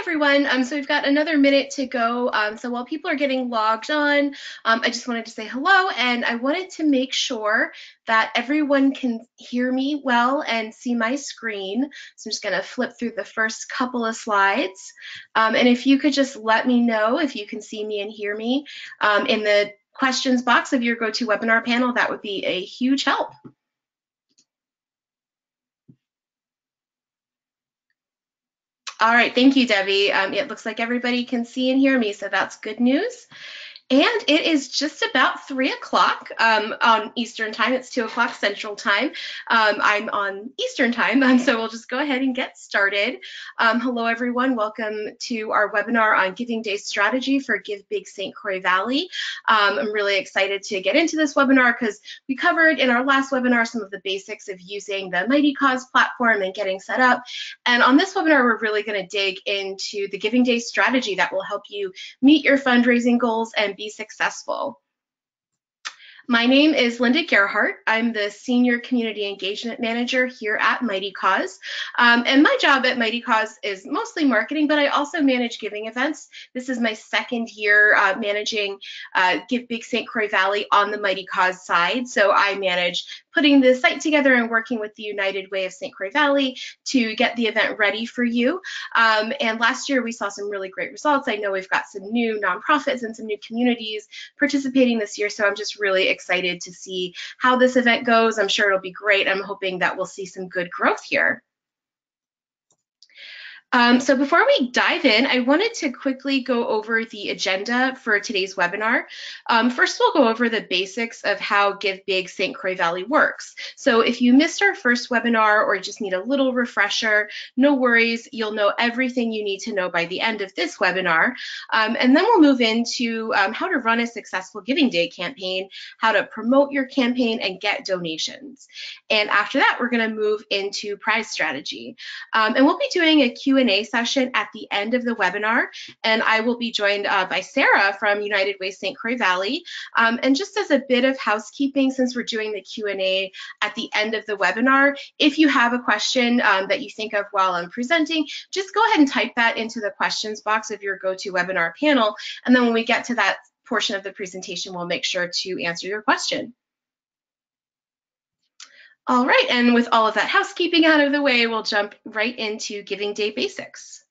everyone. Um, so we've got another minute to go. Um, so while people are getting logged on, um, I just wanted to say hello and I wanted to make sure that everyone can hear me well and see my screen. So I'm just going to flip through the first couple of slides. Um, and if you could just let me know if you can see me and hear me um, in the questions box of your GoToWebinar panel, that would be a huge help. All right, thank you, Debbie. Um, it looks like everybody can see and hear me, so that's good news. And it is just about three o'clock um, on Eastern time. It's two o'clock Central time. Um, I'm on Eastern time, um, so we'll just go ahead and get started. Um, hello, everyone. Welcome to our webinar on Giving Day Strategy for Give Big St. Croix Valley. Um, I'm really excited to get into this webinar because we covered in our last webinar some of the basics of using the Mighty Cause platform and getting set up. And on this webinar, we're really going to dig into the Giving Day strategy that will help you meet your fundraising goals and be successful. My name is Linda Gerhart. I'm the Senior Community Engagement Manager here at Mighty Cause. Um, and my job at Mighty Cause is mostly marketing, but I also manage giving events. This is my second year uh, managing uh, Give Big St. Croix Valley on the Mighty Cause side. So I manage putting the site together and working with the United Way of St. Croix Valley to get the event ready for you. Um, and last year we saw some really great results. I know we've got some new nonprofits and some new communities participating this year, so I'm just really excited to see how this event goes. I'm sure it'll be great. I'm hoping that we'll see some good growth here. Um, so before we dive in, I wanted to quickly go over the agenda for today's webinar. Um, first, we'll go over the basics of how Give Big St. Croix Valley works. So if you missed our first webinar or just need a little refresher, no worries, you'll know everything you need to know by the end of this webinar. Um, and then we'll move into um, how to run a successful Giving Day campaign, how to promote your campaign and get donations. And after that, we're gonna move into prize strategy. Um, and we'll be doing a Q&A Q&A session at the end of the webinar, and I will be joined uh, by Sarah from United Way St. Croix Valley. Um, and just as a bit of housekeeping, since we're doing the Q&A at the end of the webinar, if you have a question um, that you think of while I'm presenting, just go ahead and type that into the questions box of your GoToWebinar panel, and then when we get to that portion of the presentation, we'll make sure to answer your question. All right, and with all of that housekeeping out of the way, we'll jump right into Giving Day Basics.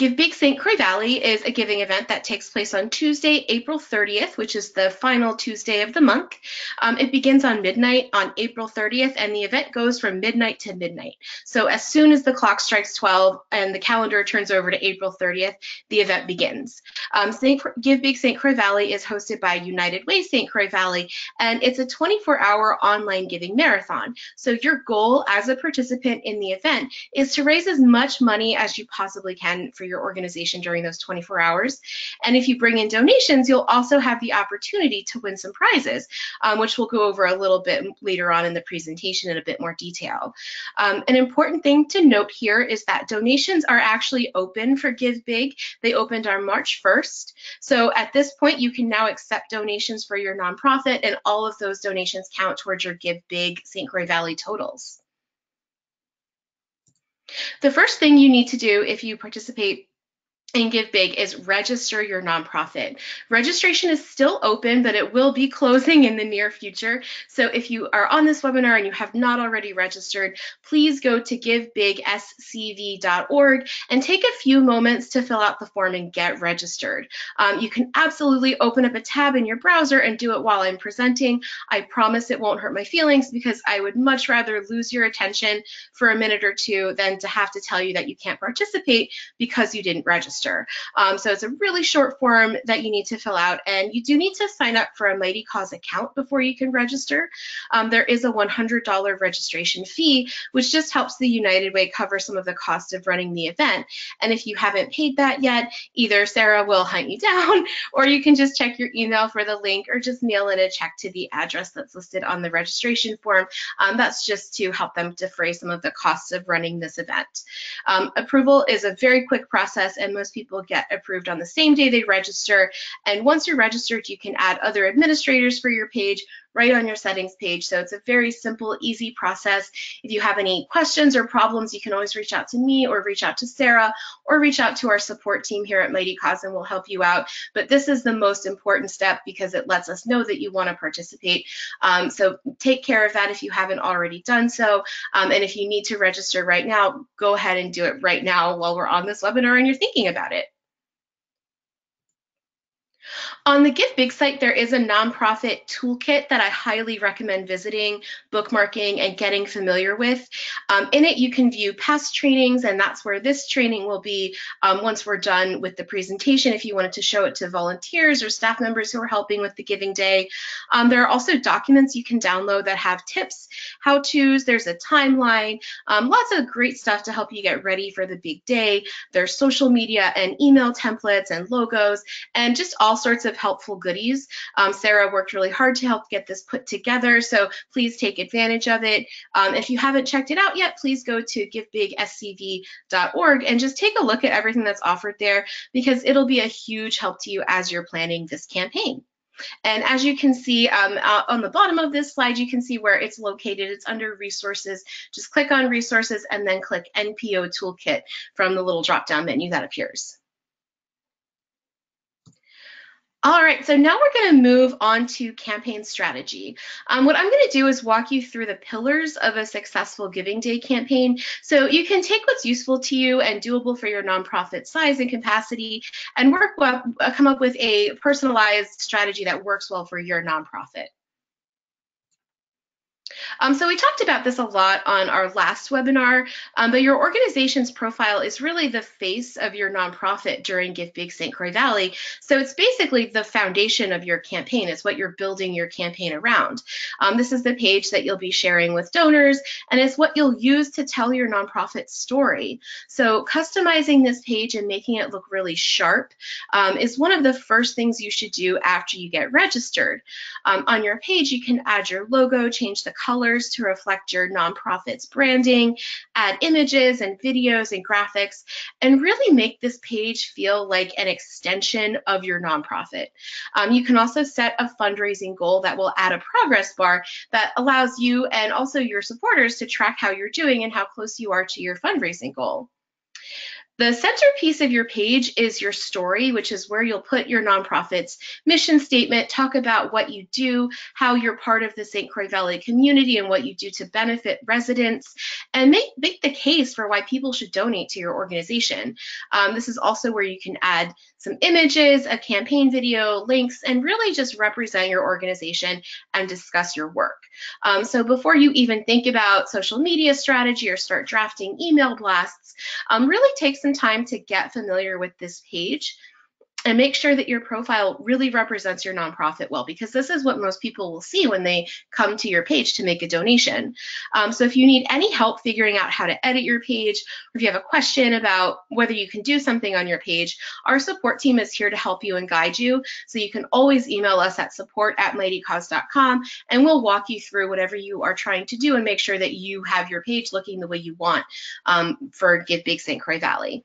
Give Big St. Croix Valley is a giving event that takes place on Tuesday, April 30th, which is the final Tuesday of the month. Um, it begins on midnight on April 30th, and the event goes from midnight to midnight. So as soon as the clock strikes 12 and the calendar turns over to April 30th, the event begins. Um, St. Give Big St. Croix Valley is hosted by United Way St. Croix Valley, and it's a 24-hour online giving marathon. So your goal as a participant in the event is to raise as much money as you possibly can for your organization during those 24 hours. And if you bring in donations, you'll also have the opportunity to win some prizes, um, which we'll go over a little bit later on in the presentation in a bit more detail. Um, an important thing to note here is that donations are actually open for Give Big. They opened on March 1st. So at this point, you can now accept donations for your nonprofit and all of those donations count towards your Give Big St. Croix Valley totals. The first thing you need to do if you participate and Give Big is register your nonprofit. Registration is still open, but it will be closing in the near future. So if you are on this webinar and you have not already registered, please go to givebigscv.org and take a few moments to fill out the form and get registered. Um, you can absolutely open up a tab in your browser and do it while I'm presenting. I promise it won't hurt my feelings because I would much rather lose your attention for a minute or two than to have to tell you that you can't participate because you didn't register register. Um, so it's a really short form that you need to fill out and you do need to sign up for a Mighty Cause account before you can register. Um, there is a $100 registration fee, which just helps the United Way cover some of the cost of running the event. And if you haven't paid that yet, either Sarah will hunt you down or you can just check your email for the link or just mail in a check to the address that's listed on the registration form. Um, that's just to help them defray some of the costs of running this event. Um, approval is a very quick process and most people get approved on the same day they register. And once you're registered, you can add other administrators for your page, right on your settings page. So it's a very simple, easy process. If you have any questions or problems, you can always reach out to me or reach out to Sarah or reach out to our support team here at Mighty Cause and we'll help you out. But this is the most important step because it lets us know that you want to participate. Um, so take care of that if you haven't already done so. Um, and if you need to register right now, go ahead and do it right now while we're on this webinar and you're thinking about it. On the Give Big site, there is a nonprofit toolkit that I highly recommend visiting, bookmarking, and getting familiar with. Um, in it, you can view past trainings, and that's where this training will be um, once we're done with the presentation if you wanted to show it to volunteers or staff members who are helping with the Giving Day. Um, there are also documents you can download that have tips, how-tos, there's a timeline, um, lots of great stuff to help you get ready for the big day. There's social media and email templates and logos, and just all sorts of helpful goodies. Um, Sarah worked really hard to help get this put together, so please take advantage of it. Um, if you haven't checked it out yet, please go to givebigscv.org and just take a look at everything that's offered there because it'll be a huge help to you as you're planning this campaign. And as you can see um, uh, on the bottom of this slide, you can see where it's located. It's under resources. Just click on resources and then click NPO toolkit from the little drop down menu that appears. All right, so now we're going to move on to campaign strategy. Um, what I'm going to do is walk you through the pillars of a successful Giving Day campaign. So you can take what's useful to you and doable for your nonprofit size and capacity and work up, come up with a personalized strategy that works well for your nonprofit. Um, so we talked about this a lot on our last webinar, um, but your organization's profile is really the face of your nonprofit during Give Big St. Croix Valley. So it's basically the foundation of your campaign. It's what you're building your campaign around. Um, this is the page that you'll be sharing with donors, and it's what you'll use to tell your nonprofit story. So customizing this page and making it look really sharp um, is one of the first things you should do after you get registered. Um, on your page, you can add your logo, change the colors to reflect your nonprofit's branding, add images and videos and graphics, and really make this page feel like an extension of your nonprofit. Um, you can also set a fundraising goal that will add a progress bar that allows you and also your supporters to track how you're doing and how close you are to your fundraising goal. The centerpiece of your page is your story, which is where you'll put your nonprofit's mission statement, talk about what you do, how you're part of the St. Croix Valley community and what you do to benefit residents, and make, make the case for why people should donate to your organization. Um, this is also where you can add some images, a campaign video, links, and really just represent your organization and discuss your work. Um, so before you even think about social media strategy or start drafting email blasts, um, really take some time to get familiar with this page and make sure that your profile really represents your nonprofit well because this is what most people will see when they come to your page to make a donation. Um, so if you need any help figuring out how to edit your page or if you have a question about whether you can do something on your page, our support team is here to help you and guide you. So you can always email us at support at mightycause.com and we'll walk you through whatever you are trying to do and make sure that you have your page looking the way you want um, for Give Big St. Croix Valley.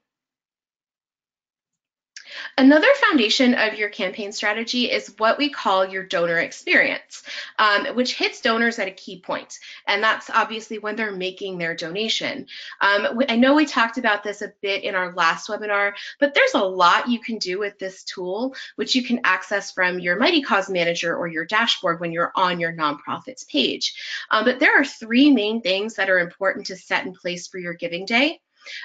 Another foundation of your campaign strategy is what we call your donor experience, um, which hits donors at a key point, and that's obviously when they're making their donation. Um, I know we talked about this a bit in our last webinar, but there's a lot you can do with this tool, which you can access from your Mighty Cause Manager or your dashboard when you're on your nonprofits page. Um, but there are three main things that are important to set in place for your giving day.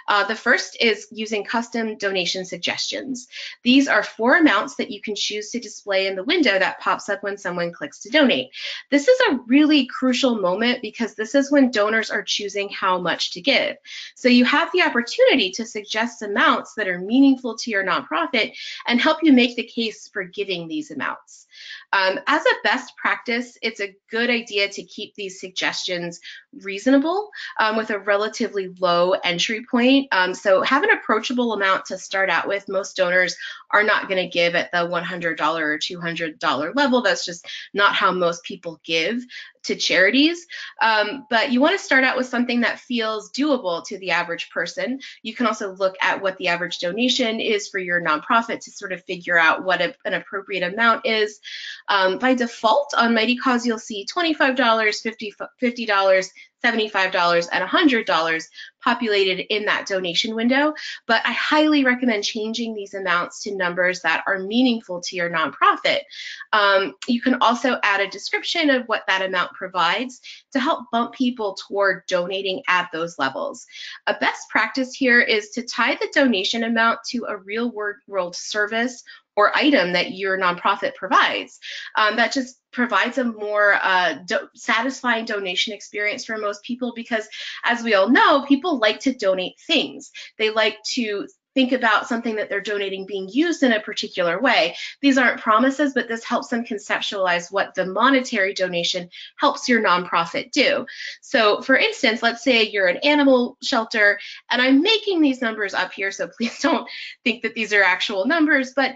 Uh, the first is using custom donation suggestions. These are four amounts that you can choose to display in the window that pops up when someone clicks to donate. This is a really crucial moment because this is when donors are choosing how much to give. So you have the opportunity to suggest amounts that are meaningful to your nonprofit and help you make the case for giving these amounts. Um, as a best practice, it's a good idea to keep these suggestions reasonable um, with a relatively low entry point. Um, so have an approachable amount to start out with. Most donors are not going to give at the $100 or $200 level. That's just not how most people give to charities. Um, but you want to start out with something that feels doable to the average person. You can also look at what the average donation is for your nonprofit to sort of figure out what a, an appropriate amount is. Um, by default on Mightycause, you'll see $25, $50, $50 $75 and $100 populated in that donation window. But I highly recommend changing these amounts to numbers that are meaningful to your nonprofit. Um, you can also add a description of what that amount provides to help bump people toward donating at those levels. A best practice here is to tie the donation amount to a real world service or item that your nonprofit provides. Um, that just provides a more uh, do satisfying donation experience for most people because, as we all know, people like to donate things. They like to think about something that they're donating being used in a particular way. These aren't promises, but this helps them conceptualize what the monetary donation helps your nonprofit do. So for instance, let's say you're an animal shelter, and I'm making these numbers up here, so please don't think that these are actual numbers, but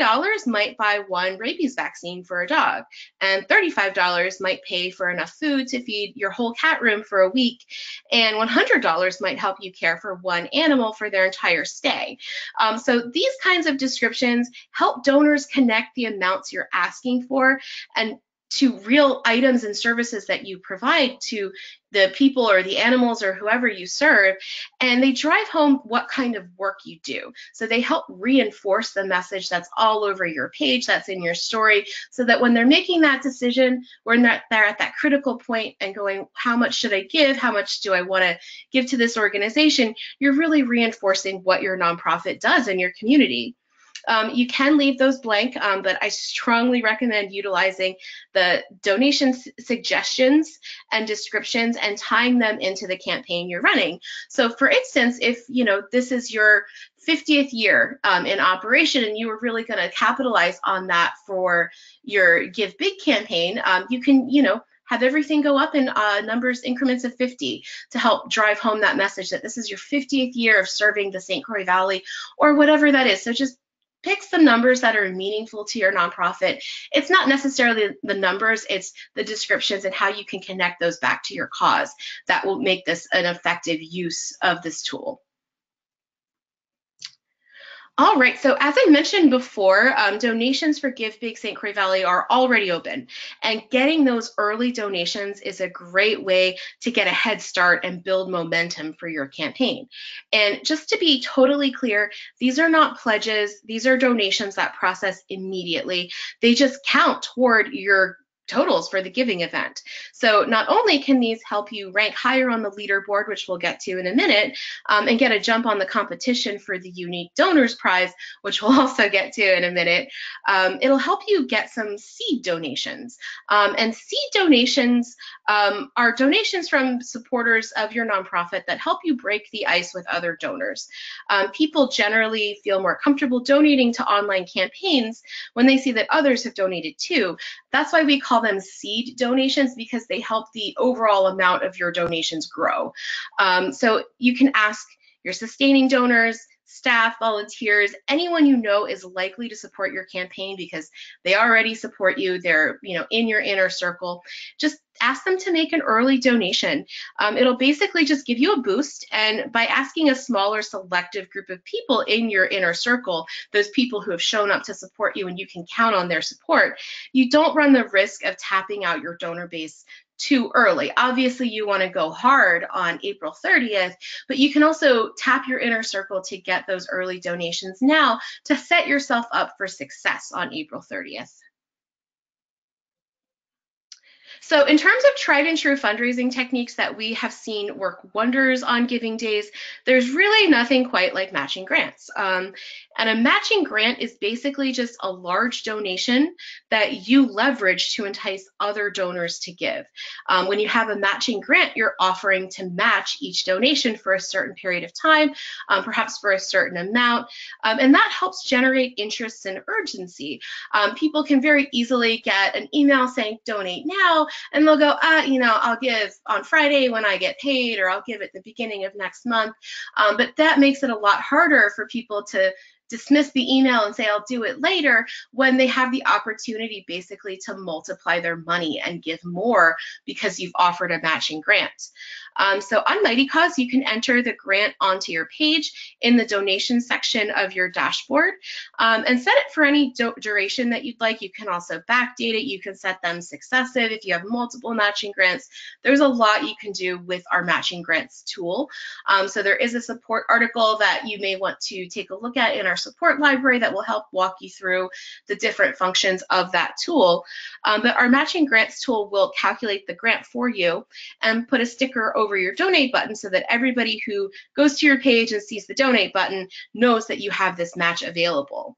$15 might buy one rabies vaccine for a dog, and $35 might pay for enough food to feed your whole cat room for a week, and $100 might help you care for one animal for their entire stay. Um, so these kinds of descriptions help donors connect the amounts you're asking for and to real items and services that you provide to the people or the animals or whoever you serve, and they drive home what kind of work you do. So they help reinforce the message that's all over your page, that's in your story, so that when they're making that decision, when they're, at that critical point and going, how much should I give? How much do I want to give to this organization? You're really reinforcing what your nonprofit does in your community. Um, you can leave those blank, um, but I strongly recommend utilizing the donation suggestions and descriptions and tying them into the campaign you're running. So for instance, if you know this is your 50th year um, in operation and you were really going to capitalize on that for your Give Big campaign, um, you can, you know, have everything go up in uh, numbers increments of 50 to help drive home that message that this is your 50th year of serving the St. Croix Valley or whatever that is. So just pick some numbers that are meaningful to your nonprofit. It's not necessarily the numbers, it's the descriptions and how you can connect those back to your cause that will make this an effective use of this tool. All right, so as I mentioned before, um, donations for Give Big St. Croix Valley are already open, and getting those early donations is a great way to get a head start and build momentum for your campaign. And just to be totally clear, these are not pledges, these are donations that process immediately. They just count toward your totals for the giving event. So not only can these help you rank higher on the leaderboard, which we'll get to in a minute, um, and get a jump on the competition for the unique donors prize, which we'll also get to in a minute, um, it'll help you get some seed donations. Um, and seed donations um, are donations from supporters of your nonprofit that help you break the ice with other donors. Um, people generally feel more comfortable donating to online campaigns when they see that others have donated too. That's why we call them seed donations because they help the overall amount of your donations grow. Um, so you can ask your sustaining donors, staff, volunteers, anyone you know is likely to support your campaign because they already support you. They're, you know, in your inner circle. Just ask them to make an early donation. Um, it'll basically just give you a boost. And by asking a smaller selective group of people in your inner circle, those people who have shown up to support you and you can count on their support, you don't run the risk of tapping out your donor base too early. Obviously, you want to go hard on April 30th, but you can also tap your inner circle to get those early donations now to set yourself up for success on April 30th. So in terms of tried and true fundraising techniques that we have seen work wonders on giving days, there's really nothing quite like matching grants. Um, and a matching grant is basically just a large donation that you leverage to entice other donors to give. Um, when you have a matching grant, you're offering to match each donation for a certain period of time, um, perhaps for a certain amount, um, and that helps generate interest and urgency. Um, people can very easily get an email saying donate now, and they'll go, ah, you know, I'll give on Friday when I get paid, or I'll give at the beginning of next month. Um, but that makes it a lot harder for people to dismiss the email and say, I'll do it later, when they have the opportunity basically to multiply their money and give more because you've offered a matching grant. Um, so on Mighty Cause, you can enter the grant onto your page in the donation section of your dashboard um, and set it for any duration that you'd like. You can also backdate it. You can set them successive if you have multiple matching grants. There's a lot you can do with our matching grants tool. Um, so there is a support article that you may want to take a look at in our support library that will help walk you through the different functions of that tool. Um, but our matching grants tool will calculate the grant for you and put a sticker over your donate button so that everybody who goes to your page and sees the donate button knows that you have this match available.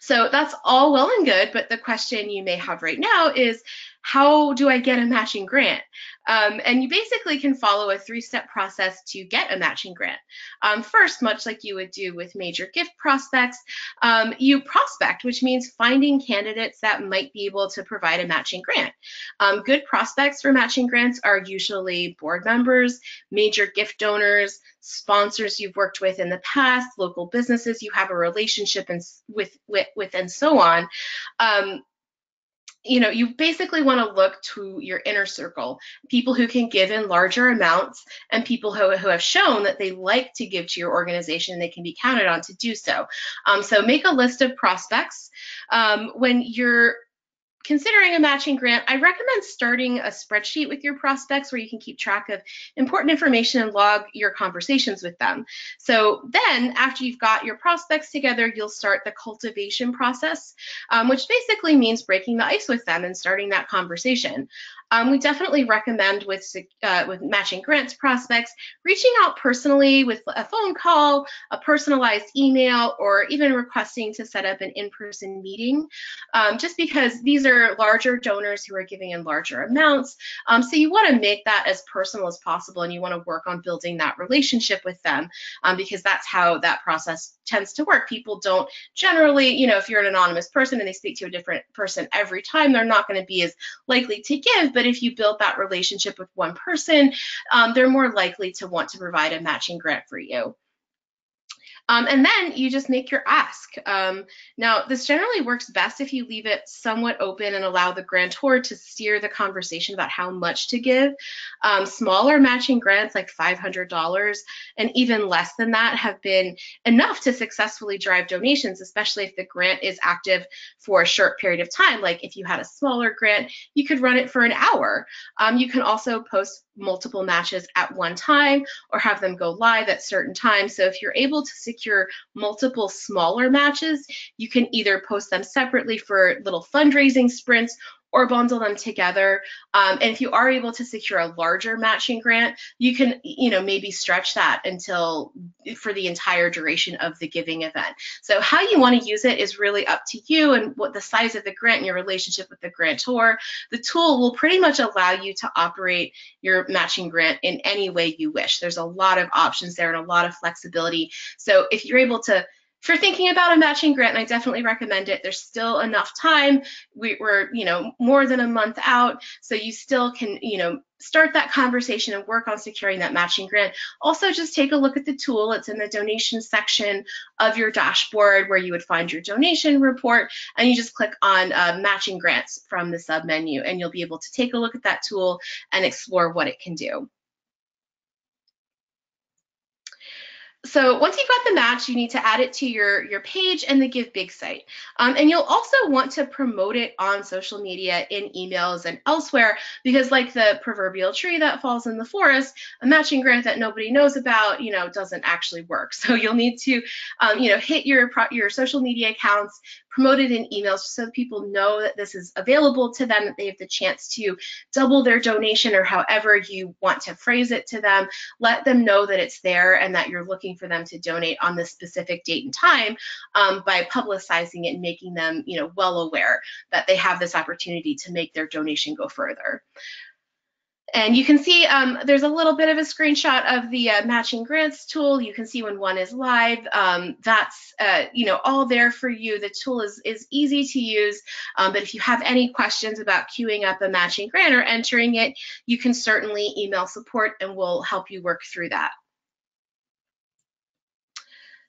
So that's all well and good, but the question you may have right now is, how do I get a matching grant? Um, and you basically can follow a three-step process to get a matching grant. Um, first, much like you would do with major gift prospects, um, you prospect, which means finding candidates that might be able to provide a matching grant. Um, good prospects for matching grants are usually board members, major gift donors, sponsors you've worked with in the past, local businesses you have a relationship in, with, with, with, and so on. You know, you basically want to look to your inner circle, people who can give in larger amounts and people who, who have shown that they like to give to your organization and they can be counted on to do so. Um, so make a list of prospects. Um, when you're considering a matching grant, I recommend starting a spreadsheet with your prospects where you can keep track of important information and log your conversations with them. So then after you've got your prospects together, you'll start the cultivation process, um, which basically means breaking the ice with them and starting that conversation. Um, we definitely recommend with, uh, with matching grants prospects, reaching out personally with a phone call, a personalized email, or even requesting to set up an in-person meeting, um, just because these are larger donors who are giving in larger amounts. Um, so you want to make that as personal as possible and you want to work on building that relationship with them um, because that's how that process tends to work. People don't generally, you know, if you're an anonymous person and they speak to a different person every time, they're not going to be as likely to give but if you build that relationship with one person, um, they're more likely to want to provide a matching grant for you. Um, and then you just make your ask. Um, now, this generally works best if you leave it somewhat open and allow the grantor to steer the conversation about how much to give. Um, smaller matching grants like $500 and even less than that have been enough to successfully drive donations, especially if the grant is active for a short period of time. Like if you had a smaller grant, you could run it for an hour. Um, you can also post multiple matches at one time or have them go live at certain times. So if you're able to secure multiple smaller matches, you can either post them separately for little fundraising sprints or bundle them together. Um, and if you are able to secure a larger matching grant, you can, you know, maybe stretch that until for the entire duration of the giving event. So how you want to use it is really up to you and what the size of the grant and your relationship with the grantor. The tool will pretty much allow you to operate your matching grant in any way you wish. There's a lot of options there and a lot of flexibility. So if you're able to if you're thinking about a matching grant, I definitely recommend it. There's still enough time. We, are you know, more than a month out, so you still can, you know, start that conversation and work on securing that matching grant. Also, just take a look at the tool. It's in the donation section of your dashboard where you would find your donation report, and you just click on uh, matching grants from the sub menu, and you'll be able to take a look at that tool and explore what it can do. So once you've got the match, you need to add it to your, your page and the Give Big site. Um, and you'll also want to promote it on social media in emails and elsewhere because like the proverbial tree that falls in the forest, a matching grant that nobody knows about, you know, doesn't actually work. So you'll need to, um, you know, hit your, your social media accounts, promote it in emails so people know that this is available to them, that they have the chance to double their donation or however you want to phrase it to them. Let them know that it's there and that you're looking for them to donate on this specific date and time um, by publicizing it and making them you know, well aware that they have this opportunity to make their donation go further. And you can see um, there's a little bit of a screenshot of the uh, matching grants tool. You can see when one is live. Um, that's uh, you know all there for you. The tool is is easy to use. Um, but if you have any questions about queuing up a matching grant or entering it, you can certainly email support and we'll help you work through that.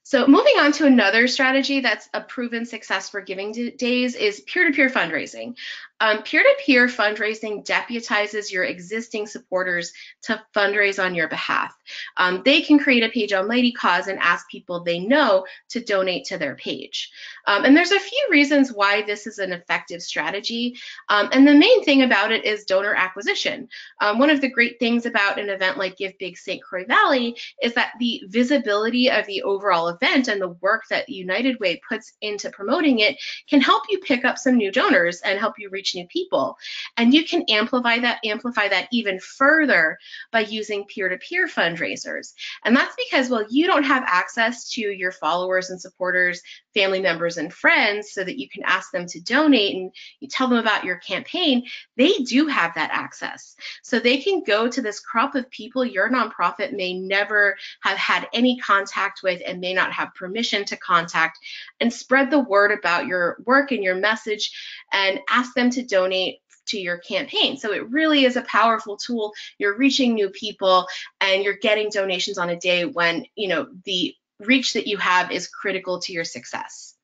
So moving on to another strategy that's a proven success for giving days is peer-to-peer fundraising. Um, peer-to-peer fundraising deputizes your existing supporters to fundraise on your behalf. Um, they can create a page on Mighty Cause and ask people they know to donate to their page. Um, and there's a few reasons why this is an effective strategy. Um, and the main thing about it is donor acquisition. Um, one of the great things about an event like Give Big St. Croix Valley is that the visibility of the overall event and the work that United Way puts into promoting it can help you pick up some new donors and help you reach reach new people. And you can amplify that, amplify that even further by using peer-to-peer fundraisers. And that's because, well, you don't have access to your followers and supporters, family members and friends so that you can ask them to donate and you tell them about your campaign. They do have that access. So they can go to this crop of people your nonprofit may never have had any contact with and may not have permission to contact and spread the word about your work and your message and ask them to donate to your campaign. So it really is a powerful tool. You're reaching new people and you're getting donations on a day when, you know, the reach that you have is critical to your success.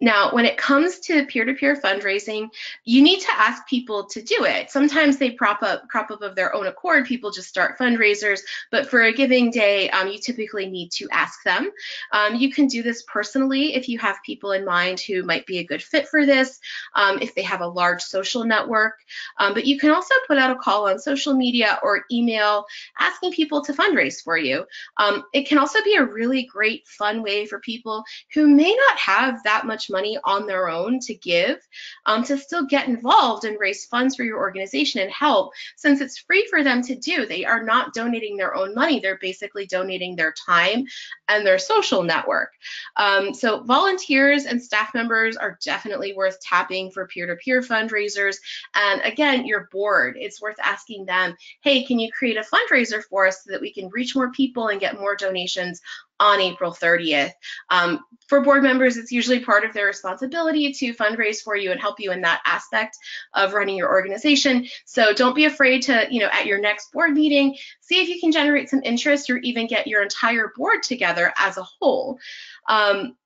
Now, when it comes to peer-to-peer fundraising, you need to ask people to do it. Sometimes they prop up, crop up of their own accord. People just start fundraisers, but for a giving day, um, you typically need to ask them. Um, you can do this personally if you have people in mind who might be a good fit for this, um, if they have a large social network. Um, but you can also put out a call on social media or email asking people to fundraise for you. Um, it can also be a really great, fun way for people who may not have that much money on their own to give um, to still get involved and raise funds for your organization and help since it's free for them to do. They are not donating their own money. They're basically donating their time and their social network. Um, so volunteers and staff members are definitely worth tapping for peer-to-peer -peer fundraisers. And again, your board, it's worth asking them, hey, can you create a fundraiser for us so that we can reach more people and get more donations on April 30th. Um, for board members, it's usually part of their responsibility to fundraise for you and help you in that aspect of running your organization. So don't be afraid to, you know, at your next board meeting, see if you can generate some interest or even get your entire board together as a whole. Um,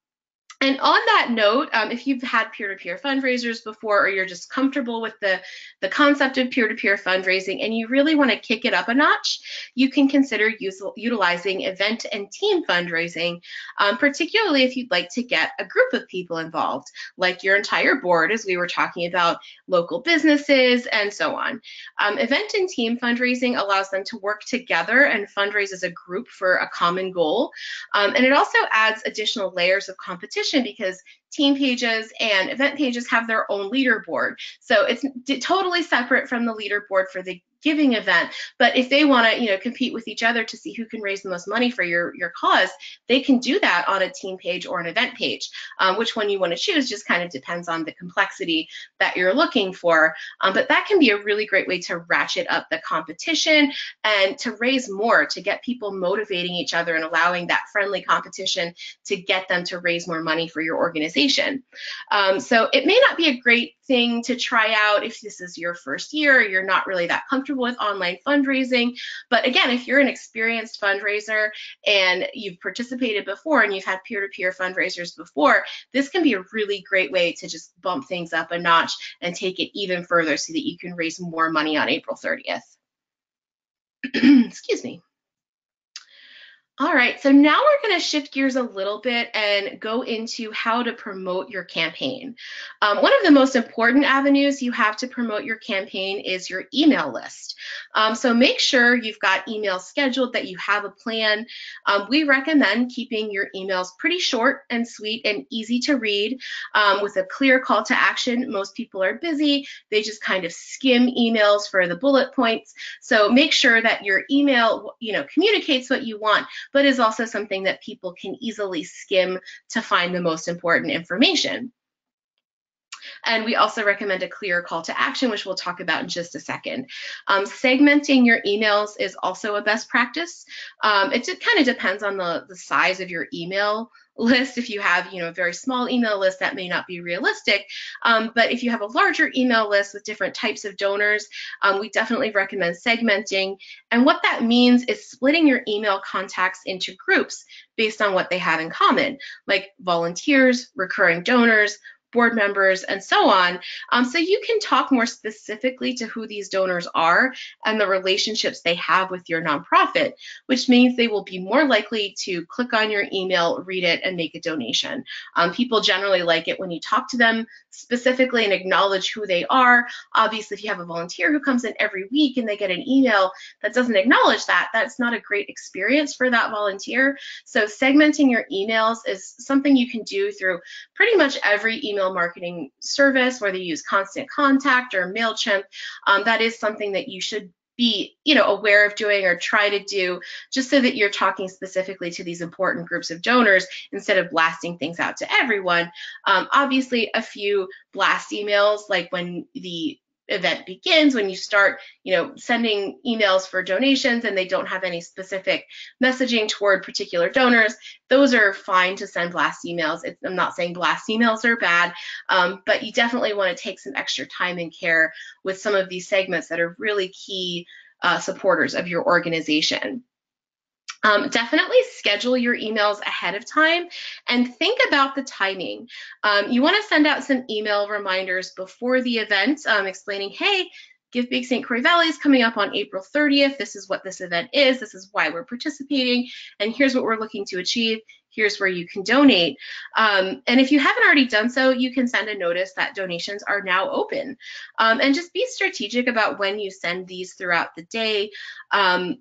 and on that note, um, if you've had peer-to-peer fundraisers before or you're just comfortable with the, the concept of peer-to-peer fundraising and you really want to kick it up a notch, you can consider use, utilizing event and team fundraising, um, particularly if you'd like to get a group of people involved, like your entire board, as we were talking about local businesses and so on. Um, event and team fundraising allows them to work together and fundraise as a group for a common goal. Um, and it also adds additional layers of competition because team pages and event pages have their own leaderboard. So it's totally separate from the leaderboard for the giving event. But if they want to, you know, compete with each other to see who can raise the most money for your your cause, they can do that on a team page or an event page. Um, which one you want to choose just kind of depends on the complexity that you're looking for. Um, but that can be a really great way to ratchet up the competition and to raise more, to get people motivating each other and allowing that friendly competition to get them to raise more money for your organization. Um, so it may not be a great thing to try out if this is your first year, you're not really that comfortable with online fundraising. But again, if you're an experienced fundraiser and you've participated before and you've had peer-to-peer -peer fundraisers before, this can be a really great way to just bump things up a notch and take it even further so that you can raise more money on April 30th. Excuse me. All right, so now we're going to shift gears a little bit and go into how to promote your campaign. Um, one of the most important avenues you have to promote your campaign is your email list. Um, so make sure you've got emails scheduled, that you have a plan. Um, we recommend keeping your emails pretty short and sweet and easy to read um, with a clear call to action. Most people are busy. They just kind of skim emails for the bullet points. So make sure that your email, you know, communicates what you want but is also something that people can easily skim to find the most important information. And we also recommend a clear call to action, which we'll talk about in just a second. Um, segmenting your emails is also a best practice. Um, it kind of depends on the, the size of your email list. If you have, you know, a very small email list, that may not be realistic. Um, but if you have a larger email list with different types of donors, um, we definitely recommend segmenting. And what that means is splitting your email contacts into groups based on what they have in common, like volunteers, recurring donors, board members, and so on. Um, so you can talk more specifically to who these donors are and the relationships they have with your nonprofit, which means they will be more likely to click on your email, read it, and make a donation. Um, people generally like it when you talk to them specifically and acknowledge who they are. Obviously, if you have a volunteer who comes in every week and they get an email that doesn't acknowledge that, that's not a great experience for that volunteer. So segmenting your emails is something you can do through pretty much every email email marketing service, whether you use Constant Contact or MailChimp, um, that is something that you should be you know aware of doing or try to do just so that you're talking specifically to these important groups of donors instead of blasting things out to everyone. Um, obviously a few blast emails like when the event begins when you start you know sending emails for donations and they don't have any specific messaging toward particular donors those are fine to send blast emails. I'm not saying blast emails are bad um, but you definitely want to take some extra time and care with some of these segments that are really key uh, supporters of your organization um, definitely schedule your emails ahead of time and think about the timing. Um, you want to send out some email reminders before the event um, explaining, hey, Give Big St. Croix Valley is coming up on April 30th. This is what this event is. This is why we're participating. And here's what we're looking to achieve. Here's where you can donate. Um, and if you haven't already done so, you can send a notice that donations are now open. Um, and just be strategic about when you send these throughout the day. Um,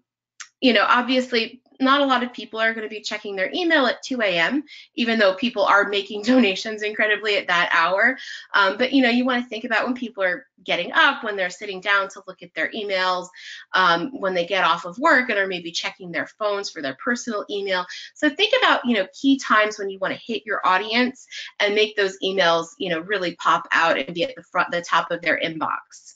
you know, obviously not a lot of people are going to be checking their email at 2 a.m., even though people are making donations incredibly at that hour. Um, but you know, you want to think about when people are getting up, when they're sitting down to look at their emails, um, when they get off of work and are maybe checking their phones for their personal email. So think about you know key times when you want to hit your audience and make those emails you know really pop out and be at the front, the top of their inbox.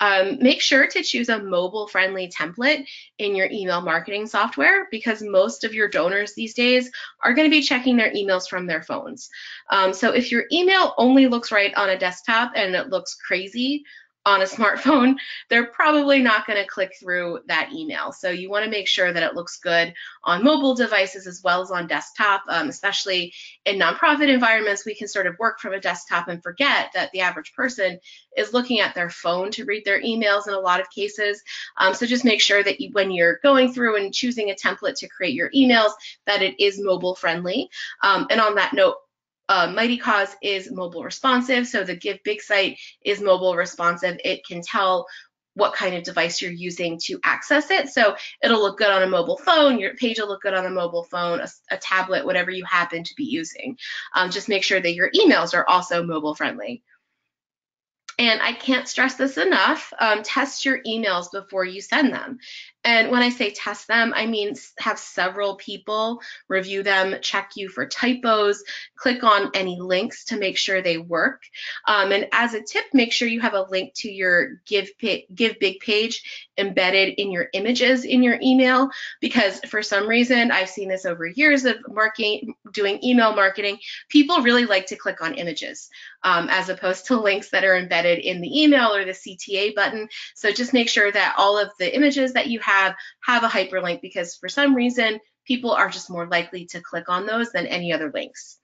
Um, make sure to choose a mobile friendly template in your email marketing software because most of your donors these days are going to be checking their emails from their phones. Um, so if your email only looks right on a desktop and it looks crazy, on a smartphone, they're probably not going to click through that email. So you want to make sure that it looks good on mobile devices as well as on desktop, um, especially in nonprofit environments. We can sort of work from a desktop and forget that the average person is looking at their phone to read their emails in a lot of cases. Um, so just make sure that you, when you're going through and choosing a template to create your emails, that it is mobile friendly. Um, and on that note, uh, Mighty Cause is mobile responsive, so the Give Big site is mobile responsive. It can tell what kind of device you're using to access it. So it'll look good on a mobile phone, your page will look good on a mobile phone, a, a tablet, whatever you happen to be using. Um, just make sure that your emails are also mobile friendly. And I can't stress this enough, um, test your emails before you send them. And when I say test them, I mean have several people review them, check you for typos, click on any links to make sure they work. Um, and as a tip, make sure you have a link to your Give, Give Big page embedded in your images in your email, because for some reason, I've seen this over years of marketing, doing email marketing, people really like to click on images um, as opposed to links that are embedded in the email or the CTA button. So just make sure that all of the images that you have have a hyperlink because for some reason people are just more likely to click on those than any other links.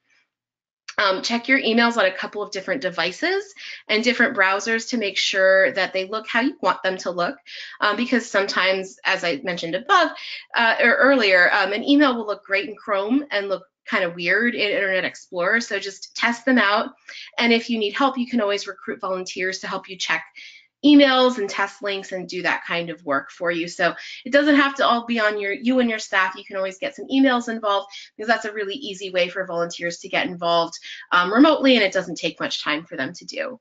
Um, check your emails on a couple of different devices and different browsers to make sure that they look how you want them to look. Um, because sometimes, as I mentioned above uh, or earlier, um, an email will look great in Chrome and look kind of weird in Internet Explorer. So just test them out. And if you need help, you can always recruit volunteers to help you check emails and test links and do that kind of work for you. So it doesn't have to all be on your you and your staff. You can always get some emails involved because that's a really easy way for volunteers to get involved um, remotely and it doesn't take much time for them to do.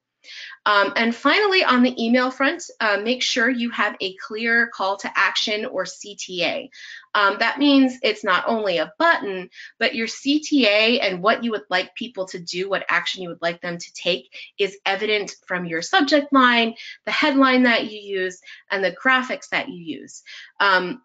Um, and finally, on the email front, uh, make sure you have a clear call to action or CTA. Um, that means it's not only a button, but your CTA and what you would like people to do, what action you would like them to take, is evident from your subject line, the headline that you use, and the graphics that you use. Um,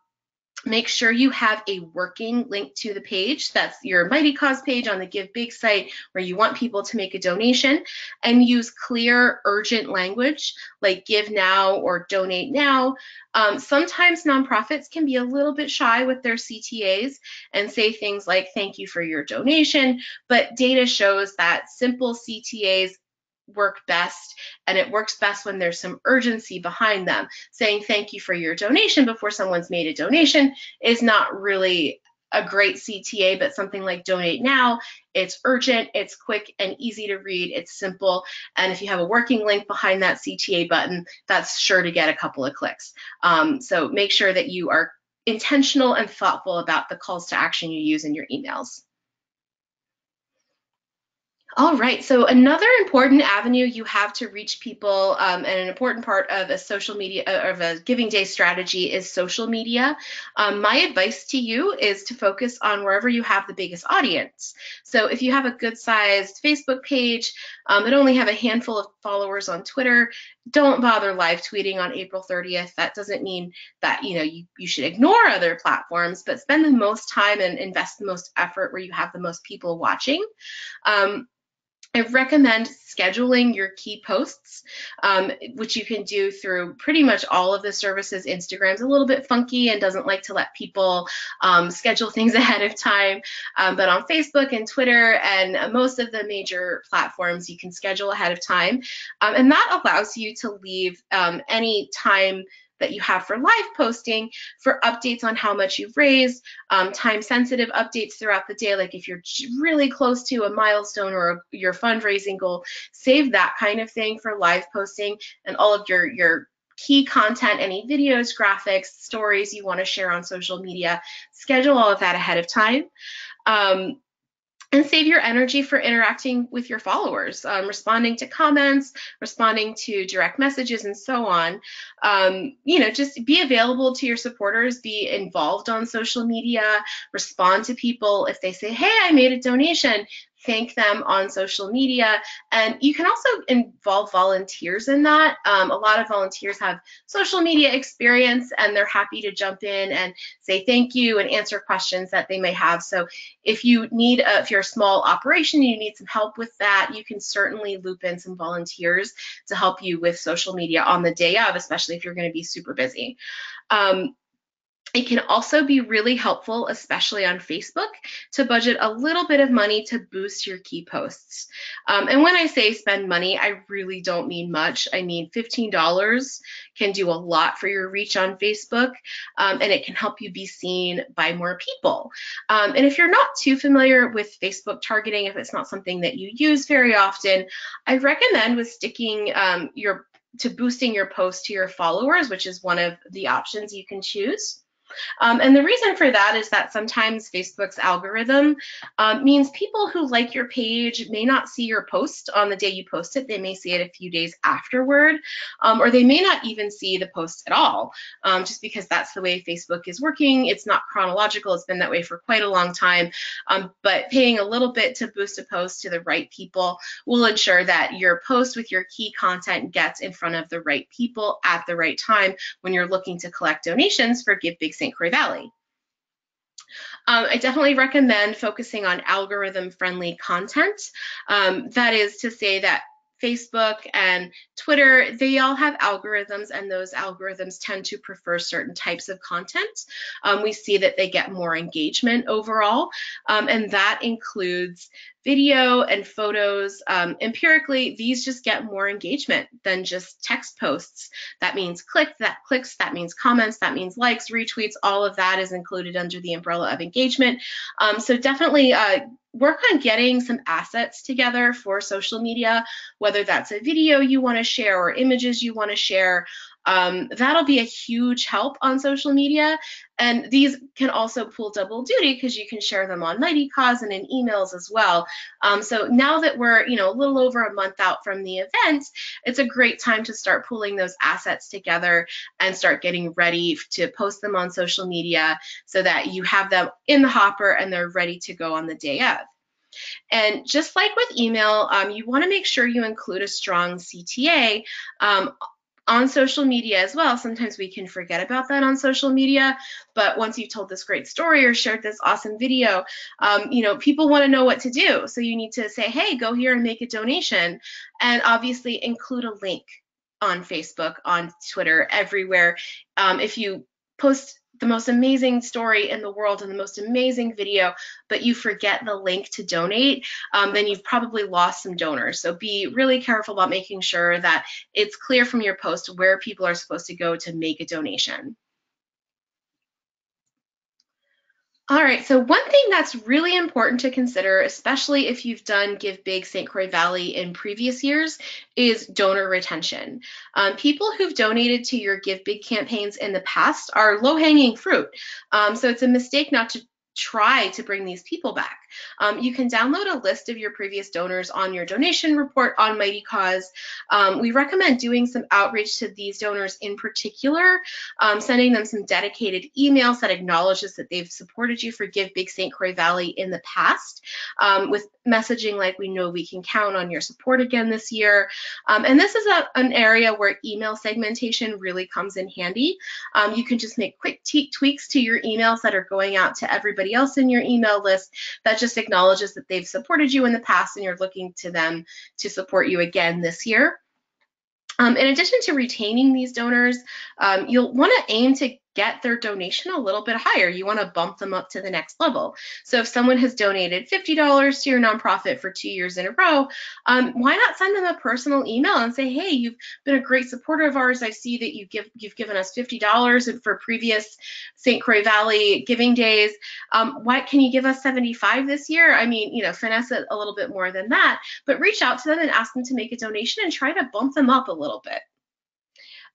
Make sure you have a working link to the page. That's your Mighty Cause page on the Give Big site where you want people to make a donation and use clear, urgent language like give now or donate now. Um, sometimes nonprofits can be a little bit shy with their CTAs and say things like thank you for your donation, but data shows that simple CTAs work best and it works best when there's some urgency behind them saying thank you for your donation before someone's made a donation is not really a great CTA, but something like Donate Now, it's urgent, it's quick and easy to read, it's simple, and if you have a working link behind that CTA button, that's sure to get a couple of clicks. Um, so make sure that you are intentional and thoughtful about the calls to action you use in your emails. All right, so another important avenue you have to reach people um, and an important part of a social media uh, of a giving day strategy is social media. Um, my advice to you is to focus on wherever you have the biggest audience. So if you have a good sized Facebook page um, and only have a handful of followers on Twitter, don't bother live tweeting on April 30th. That doesn't mean that you know you, you should ignore other platforms, but spend the most time and invest the most effort where you have the most people watching. Um, I recommend scheduling your key posts, um, which you can do through pretty much all of the services. Instagram's a little bit funky and doesn't like to let people um, schedule things ahead of time, um, but on Facebook and Twitter and most of the major platforms, you can schedule ahead of time, um, and that allows you to leave um, any time that you have for live posting for updates on how much you've raised, um, time sensitive updates throughout the day. Like if you're really close to a milestone or a, your fundraising goal, save that kind of thing for live posting and all of your, your key content, any videos, graphics, stories you want to share on social media, schedule all of that ahead of time. Um, and save your energy for interacting with your followers, um, responding to comments, responding to direct messages, and so on. Um, you know, just be available to your supporters, be involved on social media, respond to people if they say, hey, I made a donation thank them on social media. And you can also involve volunteers in that. Um, a lot of volunteers have social media experience and they're happy to jump in and say thank you and answer questions that they may have. So if you need, a, if you're a small operation, you need some help with that, you can certainly loop in some volunteers to help you with social media on the day of, especially if you're going to be super busy. Um, it can also be really helpful, especially on Facebook, to budget a little bit of money to boost your key posts. Um, and when I say spend money, I really don't mean much. I mean $15 can do a lot for your reach on Facebook, um, and it can help you be seen by more people. Um, and if you're not too familiar with Facebook targeting, if it's not something that you use very often, I recommend with sticking um, your to boosting your post to your followers, which is one of the options you can choose. Um, and the reason for that is that sometimes Facebook's algorithm um, means people who like your page may not see your post on the day you post it. They may see it a few days afterward, um, or they may not even see the post at all, um, just because that's the way Facebook is working. It's not chronological. It's been that way for quite a long time. Um, but paying a little bit to boost a post to the right people will ensure that your post with your key content gets in front of the right people at the right time when you're looking to collect donations for Give Big St. Croix Valley. Um, I definitely recommend focusing on algorithm friendly content. Um, that is to say that Facebook and Twitter, they all have algorithms, and those algorithms tend to prefer certain types of content. Um, we see that they get more engagement overall, um, and that includes video and photos. Um, empirically, these just get more engagement than just text posts. That means click, that clicks, that means comments, that means likes, retweets, all of that is included under the umbrella of engagement. Um, so definitely uh, work on getting some assets together for social media, whether that's a video you want to share or images you want to share. Um, that'll be a huge help on social media. And these can also pull double duty because you can share them on Mighty Cause and in emails as well. Um, so now that we're, you know, a little over a month out from the event, it's a great time to start pulling those assets together and start getting ready to post them on social media so that you have them in the hopper and they're ready to go on the day of. And just like with email, um, you want to make sure you include a strong CTA um, on social media as well. Sometimes we can forget about that on social media, but once you've told this great story or shared this awesome video, um, you know, people want to know what to do. So you need to say, hey, go here and make a donation, and obviously include a link on Facebook, on Twitter, everywhere. Um, if you post the most amazing story in the world and the most amazing video, but you forget the link to donate, um, then you've probably lost some donors. So be really careful about making sure that it's clear from your post where people are supposed to go to make a donation. All right, so one thing that's really important to consider, especially if you've done Give Big St. Croix Valley in previous years, is donor retention. Um, people who've donated to your Give Big campaigns in the past are low hanging fruit. Um, so it's a mistake not to try to bring these people back. Um, you can download a list of your previous donors on your donation report on Mighty Cause. Um, we recommend doing some outreach to these donors in particular, um, sending them some dedicated emails that acknowledges that they've supported you for Give Big St. Croix Valley in the past, um, with messaging like we know we can count on your support again this year. Um, and this is a, an area where email segmentation really comes in handy. Um, you can just make quick tweaks to your emails that are going out to everybody else in your email list that just acknowledges that they've supported you in the past and you're looking to them to support you again this year. Um, in addition to retaining these donors, um, you'll want to aim to get their donation a little bit higher. You want to bump them up to the next level. So if someone has donated $50 to your nonprofit for two years in a row, um, why not send them a personal email and say, hey, you've been a great supporter of ours. I see that you give, you've given us $50 for previous St. Croix Valley giving days. Um, why can you give us 75 this year? I mean, you know, finesse it a little bit more than that, but reach out to them and ask them to make a donation and try to bump them up a little bit.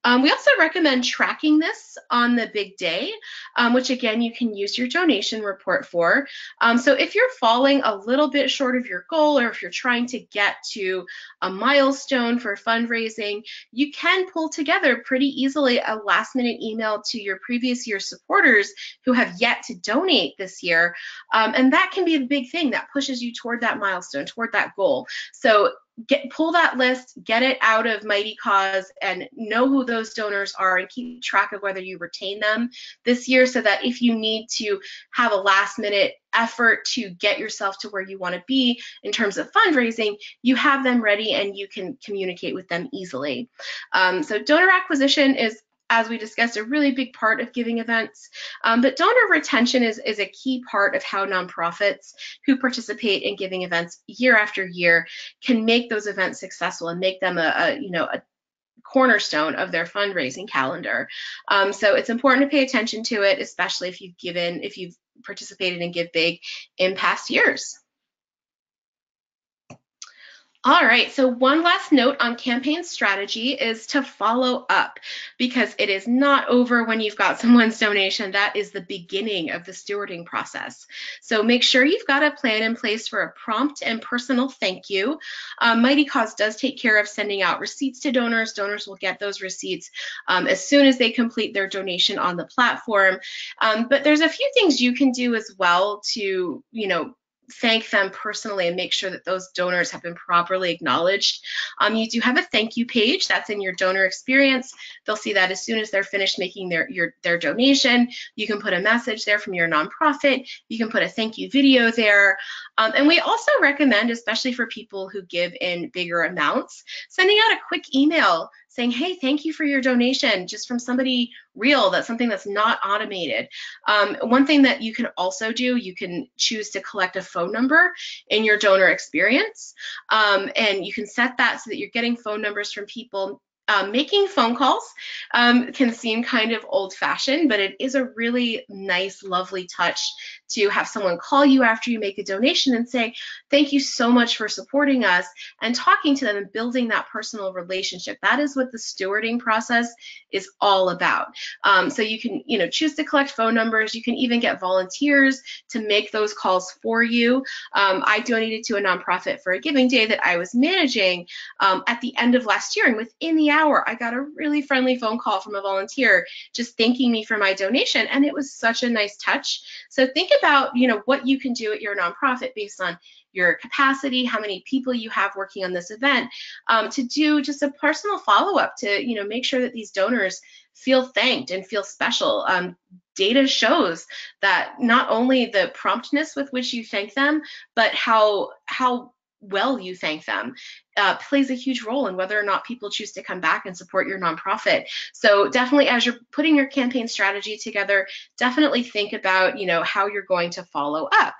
Um, we also recommend tracking this on the big day, um, which again, you can use your donation report for. Um, so if you're falling a little bit short of your goal, or if you're trying to get to a milestone for fundraising, you can pull together pretty easily a last minute email to your previous year supporters who have yet to donate this year. Um, and that can be a big thing that pushes you toward that milestone, toward that goal. So get pull that list, get it out of Mighty Cause, and know who those donors are, and keep track of whether you retain them this year, so that if you need to have a last minute effort to get yourself to where you want to be in terms of fundraising, you have them ready and you can communicate with them easily. Um, so donor acquisition is as we discussed, a really big part of giving events. Um, but donor retention is, is a key part of how nonprofits who participate in giving events year after year can make those events successful and make them a, a you know a cornerstone of their fundraising calendar. Um, so it's important to pay attention to it, especially if you've given if you've participated in Give Big in past years. All right, so one last note on campaign strategy is to follow up because it is not over when you've got someone's donation. That is the beginning of the stewarding process. So make sure you've got a plan in place for a prompt and personal thank you. Um, Mighty Cause does take care of sending out receipts to donors. Donors will get those receipts um, as soon as they complete their donation on the platform. Um, but there's a few things you can do as well to, you know, thank them personally and make sure that those donors have been properly acknowledged. Um, you do have a thank you page that's in your donor experience. They'll see that as soon as they're finished making their, your, their donation. You can put a message there from your nonprofit. You can put a thank you video there. Um, and we also recommend, especially for people who give in bigger amounts, sending out a quick email saying, hey, thank you for your donation, just from somebody real, that's something that's not automated. Um, one thing that you can also do, you can choose to collect a phone number in your donor experience. Um, and you can set that so that you're getting phone numbers from people um, making phone calls um, can seem kind of old fashioned, but it is a really nice, lovely touch to have someone call you after you make a donation and say, Thank you so much for supporting us, and talking to them and building that personal relationship. That is what the stewarding process is all about. Um, so you can, you know, choose to collect phone numbers. You can even get volunteers to make those calls for you. Um, I donated to a nonprofit for a giving day that I was managing um, at the end of last year, and within the hour, I got a really friendly phone call from a volunteer just thanking me for my donation. And it was such a nice touch. So think about, you know, what you can do at your nonprofit based on your capacity, how many people you have working on this event, um, to do just a personal follow-up to, you know, make sure that these donors feel thanked and feel special. Um, data shows that not only the promptness with which you thank them, but how how well you thank them uh, plays a huge role in whether or not people choose to come back and support your nonprofit. So definitely as you're putting your campaign strategy together, definitely think about, you know, how you're going to follow up.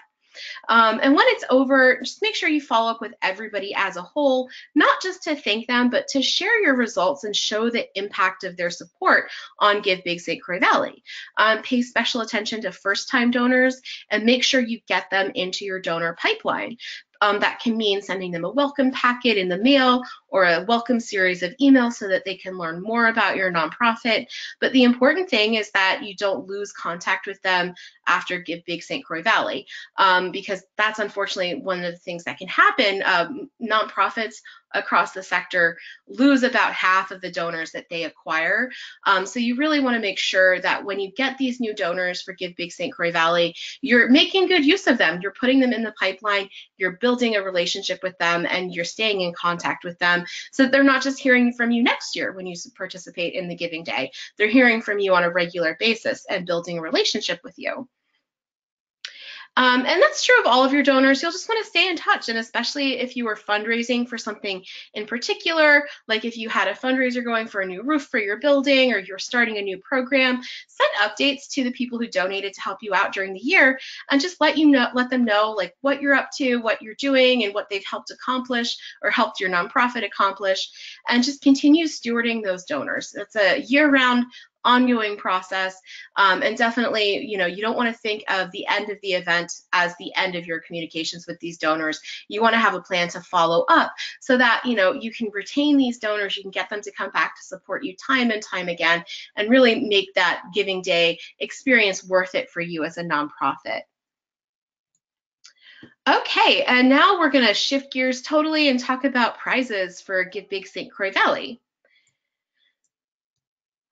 Um, and when it's over, just make sure you follow up with everybody as a whole, not just to thank them, but to share your results and show the impact of their support on Give Big St. Croix Valley. Um, pay special attention to first time donors and make sure you get them into your donor pipeline. Um, that can mean sending them a welcome packet in the mail or a welcome series of emails so that they can learn more about your nonprofit. But the important thing is that you don't lose contact with them after Give Big St. Croix Valley, um, because that's unfortunately one of the things that can happen. Um, nonprofits across the sector lose about half of the donors that they acquire. Um, so you really want to make sure that when you get these new donors for Give Big St. Croix Valley, you're making good use of them. You're putting them in the pipeline, you're building a relationship with them, and you're staying in contact with them so that they're not just hearing from you next year when you participate in the Giving Day. They're hearing from you on a regular basis and building a relationship with you. Um, and that's true of all of your donors. You'll just want to stay in touch. And especially if you were fundraising for something in particular, like if you had a fundraiser going for a new roof for your building or you're starting a new program, send updates to the people who donated to help you out during the year and just let you know, let them know like what you're up to, what you're doing and what they've helped accomplish or helped your nonprofit accomplish and just continue stewarding those donors. It's a year-round ongoing process um, and definitely you know you don't want to think of the end of the event as the end of your communications with these donors you want to have a plan to follow up so that you know you can retain these donors you can get them to come back to support you time and time again and really make that giving day experience worth it for you as a nonprofit Okay, and now we're going to shift gears totally and talk about prizes for Give Big St. Croix Valley.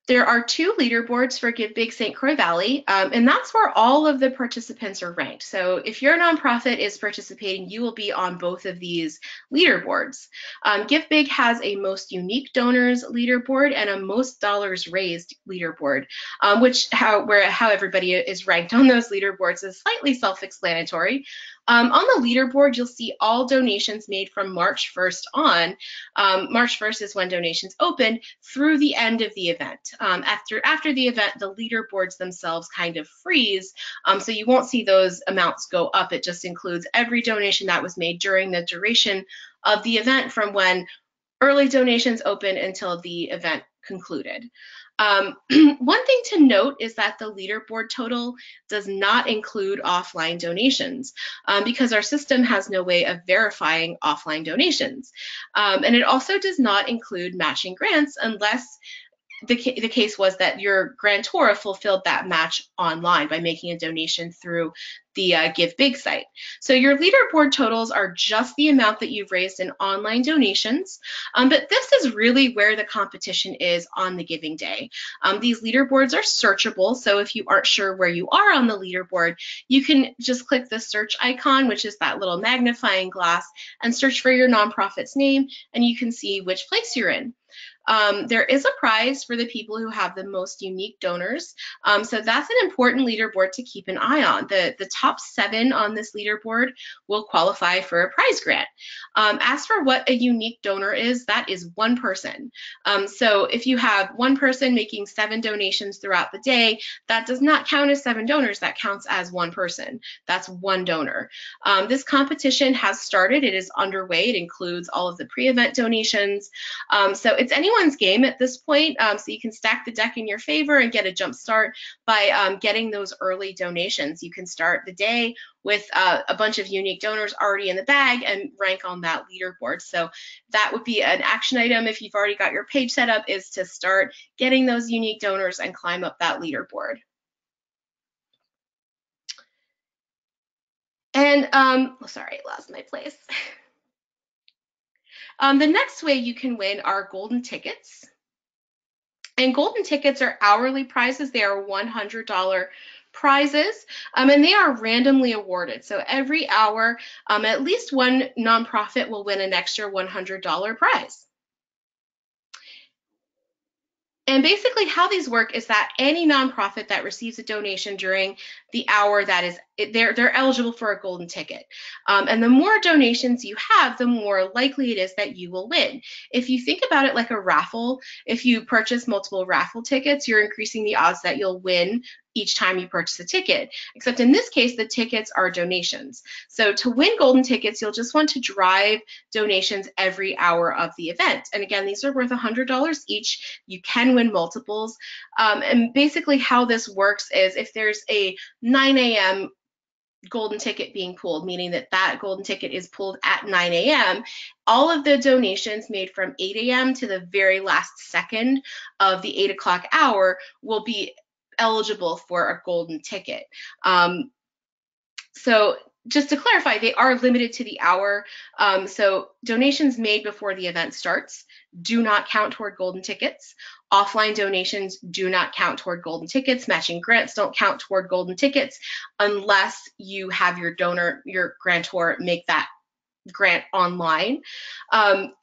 There are two leaderboards for Give Big St. Croix Valley, um, and that's where all of the participants are ranked. So if your nonprofit is participating, you will be on both of these leaderboards. Um, Give Big has a most unique donors leaderboard and a most dollars raised leaderboard, um, which how where how everybody is ranked on those leaderboards is slightly self-explanatory. Um, on the leaderboard, you'll see all donations made from March 1st on. Um, March 1st is when donations open through the end of the event. Um, after, after the event, the leaderboards themselves kind of freeze, um, so you won't see those amounts go up. It just includes every donation that was made during the duration of the event from when early donations open until the event concluded. Um, one thing to note is that the leaderboard total does not include offline donations um, because our system has no way of verifying offline donations. Um, and it also does not include matching grants unless the, the case was that your grantor fulfilled that match online by making a donation through the uh, Give Big site. So your leaderboard totals are just the amount that you've raised in online donations, um, but this is really where the competition is on the giving day. Um, these leaderboards are searchable, so if you aren't sure where you are on the leaderboard, you can just click the search icon, which is that little magnifying glass, and search for your nonprofit's name, and you can see which place you're in. Um, there is a prize for the people who have the most unique donors. Um, so that's an important leaderboard to keep an eye on. The, the top seven on this leaderboard will qualify for a prize grant. Um, as for what a unique donor is, that is one person. Um, so if you have one person making seven donations throughout the day, that does not count as seven donors, that counts as one person. That's one donor. Um, this competition has started, it is underway, it includes all of the pre-event donations. Um, so it's anyone anyone's game at this point. Um, so you can stack the deck in your favor and get a jump start by um, getting those early donations. You can start the day with uh, a bunch of unique donors already in the bag and rank on that leaderboard. So that would be an action item if you've already got your page set up is to start getting those unique donors and climb up that leaderboard. And um, oh, sorry, lost my place. Um, the next way you can win are golden tickets. And golden tickets are hourly prizes. They are $100 prizes, um, and they are randomly awarded. So every hour, um, at least one nonprofit will win an extra $100 prize. And basically, how these work is that any nonprofit that receives a donation during the hour that is they're they're eligible for a golden ticket. Um, and the more donations you have, the more likely it is that you will win. If you think about it like a raffle, if you purchase multiple raffle tickets, you're increasing the odds that you'll win each time you purchase a ticket. Except in this case, the tickets are donations. So to win golden tickets, you'll just want to drive donations every hour of the event. And again, these are worth $100 each. You can win multiples. Um, and basically how this works is if there's a 9 a.m golden ticket being pulled, meaning that that golden ticket is pulled at 9 a.m., all of the donations made from 8 a.m. to the very last second of the 8 o'clock hour will be eligible for a golden ticket. Um, so just to clarify, they are limited to the hour. Um, so donations made before the event starts do not count toward golden tickets. Offline donations do not count toward golden tickets. Matching grants don't count toward golden tickets unless you have your donor, your grantor make that grant online. Um,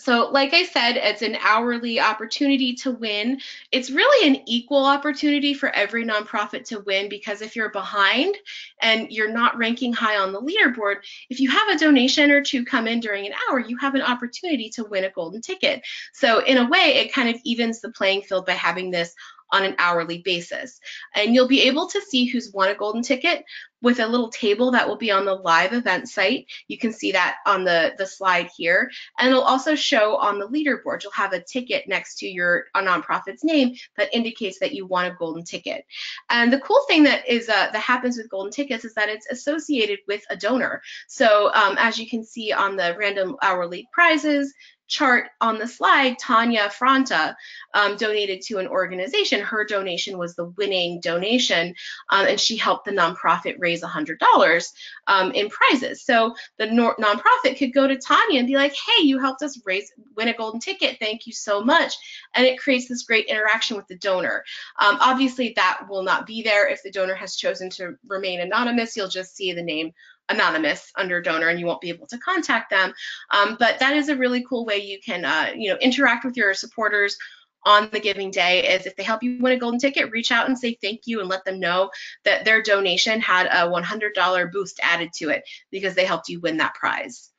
so, like I said, it's an hourly opportunity to win. It's really an equal opportunity for every nonprofit to win because if you're behind and you're not ranking high on the leaderboard, if you have a donation or two come in during an hour, you have an opportunity to win a golden ticket. So, in a way, it kind of evens the playing field by having this on an hourly basis. And you'll be able to see who's won a golden ticket with a little table that will be on the live event site. You can see that on the, the slide here. And it'll also show on the leaderboard. You'll have a ticket next to your nonprofit's name that indicates that you won a golden ticket. And the cool thing that is uh, that happens with golden tickets is that it's associated with a donor. So um, as you can see on the random hourly prizes, chart on the slide, Tanya Fronta um, donated to an organization. Her donation was the winning donation, um, and she helped the nonprofit raise $100 um, in prizes. So the nonprofit could go to Tanya and be like, hey, you helped us raise win a golden ticket. Thank you so much. And it creates this great interaction with the donor. Um, obviously, that will not be there if the donor has chosen to remain anonymous. You'll just see the name anonymous under donor and you won't be able to contact them. Um, but that is a really cool way you can, uh, you know, interact with your supporters on the giving day is if they help you win a golden ticket, reach out and say thank you and let them know that their donation had a $100 boost added to it because they helped you win that prize.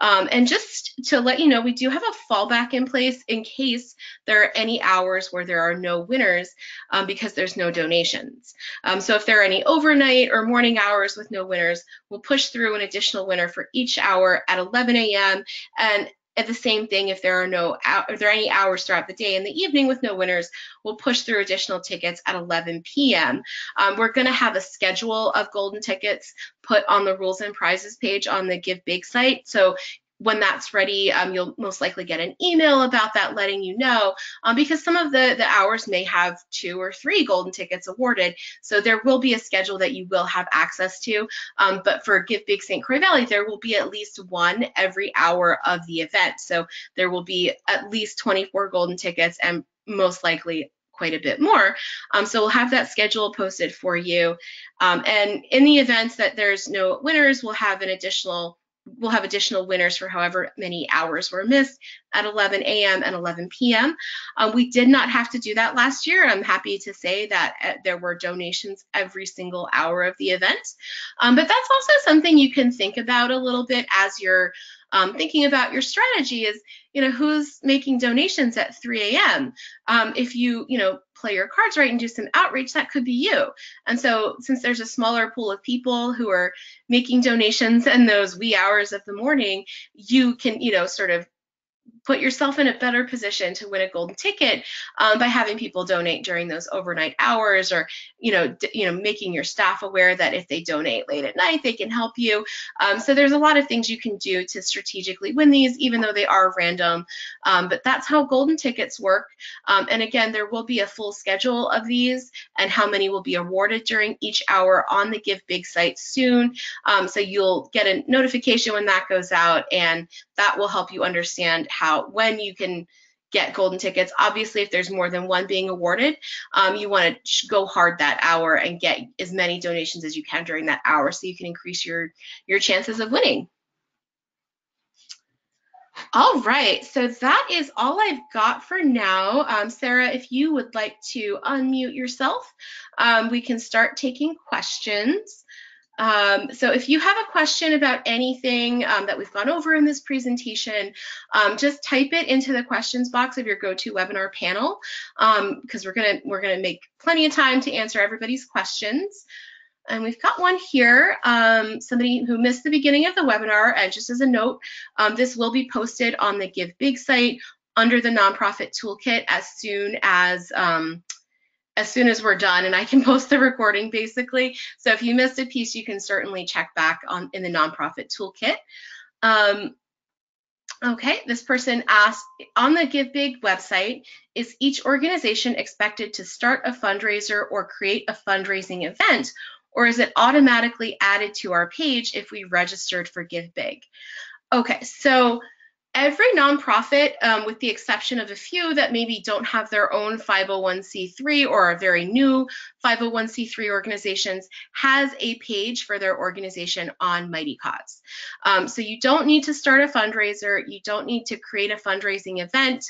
Um, and just to let you know, we do have a fallback in place in case there are any hours where there are no winners um, because there's no donations. Um, so if there are any overnight or morning hours with no winners, we'll push through an additional winner for each hour at 11 a.m. And at the same thing, if there are no if there are any hours throughout the day and the evening with no winners, we'll push through additional tickets at 11 p.m. Um, we're going to have a schedule of golden tickets put on the rules and prizes page on the Give Big site. So when that's ready, um, you'll most likely get an email about that letting you know um, because some of the, the hours may have two or three golden tickets awarded. So there will be a schedule that you will have access to. Um, but for Give Big St. Croix Valley, there will be at least one every hour of the event. So there will be at least 24 golden tickets and most likely quite a bit more. Um, so we'll have that schedule posted for you. Um, and in the events that there's no winners, we'll have an additional we'll have additional winners for however many hours were missed at 11 a.m. and 11 p.m. Um, we did not have to do that last year. I'm happy to say that uh, there were donations every single hour of the event. Um, but that's also something you can think about a little bit as you're um, thinking about your strategy is, you know, who's making donations at 3 a.m. Um, if you, you know, play your cards right and do some outreach, that could be you. And so since there's a smaller pool of people who are making donations in those wee hours of the morning, you can, you know, sort of put yourself in a better position to win a golden ticket um, by having people donate during those overnight hours or you know you know making your staff aware that if they donate late at night they can help you. Um, so there's a lot of things you can do to strategically win these even though they are random. Um, but that's how golden tickets work. Um, and again there will be a full schedule of these and how many will be awarded during each hour on the give big site soon. Um, so you'll get a notification when that goes out and that will help you understand how when you can get golden tickets. Obviously, if there's more than one being awarded, um, you want to go hard that hour and get as many donations as you can during that hour so you can increase your, your chances of winning. All right, so that is all I've got for now. Um, Sarah, if you would like to unmute yourself, um, we can start taking questions. Um, so if you have a question about anything um, that we've gone over in this presentation, um, just type it into the questions box of your GoToWebinar panel because um, we're gonna we're gonna make plenty of time to answer everybody's questions. And we've got one here, um, somebody who missed the beginning of the webinar, and just as a note, um, this will be posted on the Give Big site under the nonprofit toolkit as soon as as soon as we're done and I can post the recording basically. So if you missed a piece, you can certainly check back on in the nonprofit toolkit. Um, okay, this person asked, on the Give Big website, is each organization expected to start a fundraiser or create a fundraising event? Or is it automatically added to our page if we registered for Give Big? Okay, so every nonprofit, um, with the exception of a few that maybe don't have their own 501c3 or are very new 501c3 organizations, has a page for their organization on Mightycause. Um, so you don't need to start a fundraiser. You don't need to create a fundraising event.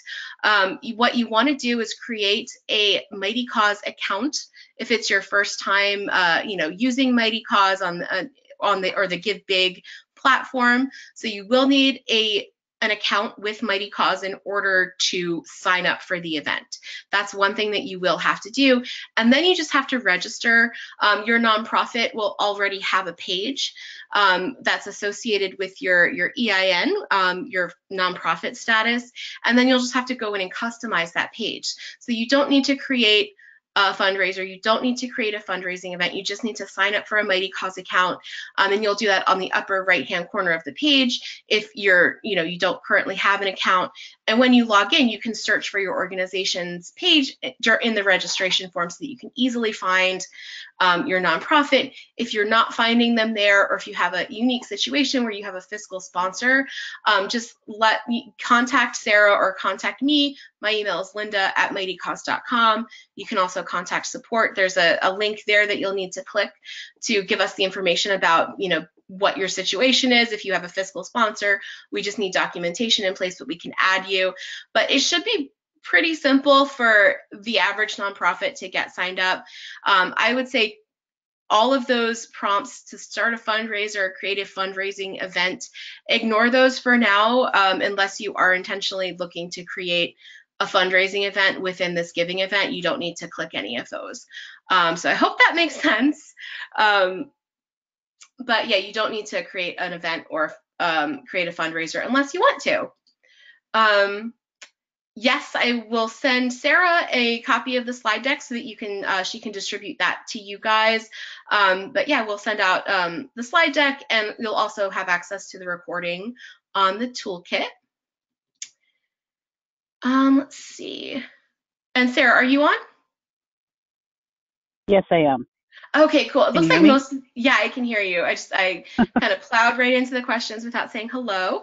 Um, what you want to do is create a Mighty Cause account. If it's your first time, uh, you know, using Mightycause on the, uh, on the or the Give Big platform. So you will need a an account with Mighty Cause in order to sign up for the event. That's one thing that you will have to do. And then you just have to register. Um, your nonprofit will already have a page um, that's associated with your, your EIN, um, your nonprofit status, and then you'll just have to go in and customize that page. So you don't need to create a fundraiser. You don't need to create a fundraising event. You just need to sign up for a Mightycause account, um, and you'll do that on the upper right-hand corner of the page. If you're, you know, you don't currently have an account, and when you log in, you can search for your organization's page in the registration form so that you can easily find um, your nonprofit. If you're not finding them there, or if you have a unique situation where you have a fiscal sponsor, um, just let me contact Sarah or contact me. My email is linda at mightycause.com. You can also contact support. There's a, a link there that you'll need to click to give us the information about, you know, what your situation is. If you have a fiscal sponsor, we just need documentation in place, but we can add you. But it should be pretty simple for the average nonprofit to get signed up. Um, I would say all of those prompts to start a fundraiser, create a fundraising event, ignore those for now um, unless you are intentionally looking to create a fundraising event within this giving event. You don't need to click any of those. Um, so I hope that makes sense. Um, but yeah, you don't need to create an event or um, create a fundraiser unless you want to. Um, yes, I will send Sarah a copy of the slide deck so that you can uh, she can distribute that to you guys. Um, but yeah, we'll send out um, the slide deck and you'll also have access to the recording on the toolkit. Um, let's see. And Sarah, are you on? Yes, I am. Okay, cool. It looks like most, yeah, I can hear you. I just, I kind of plowed right into the questions without saying hello.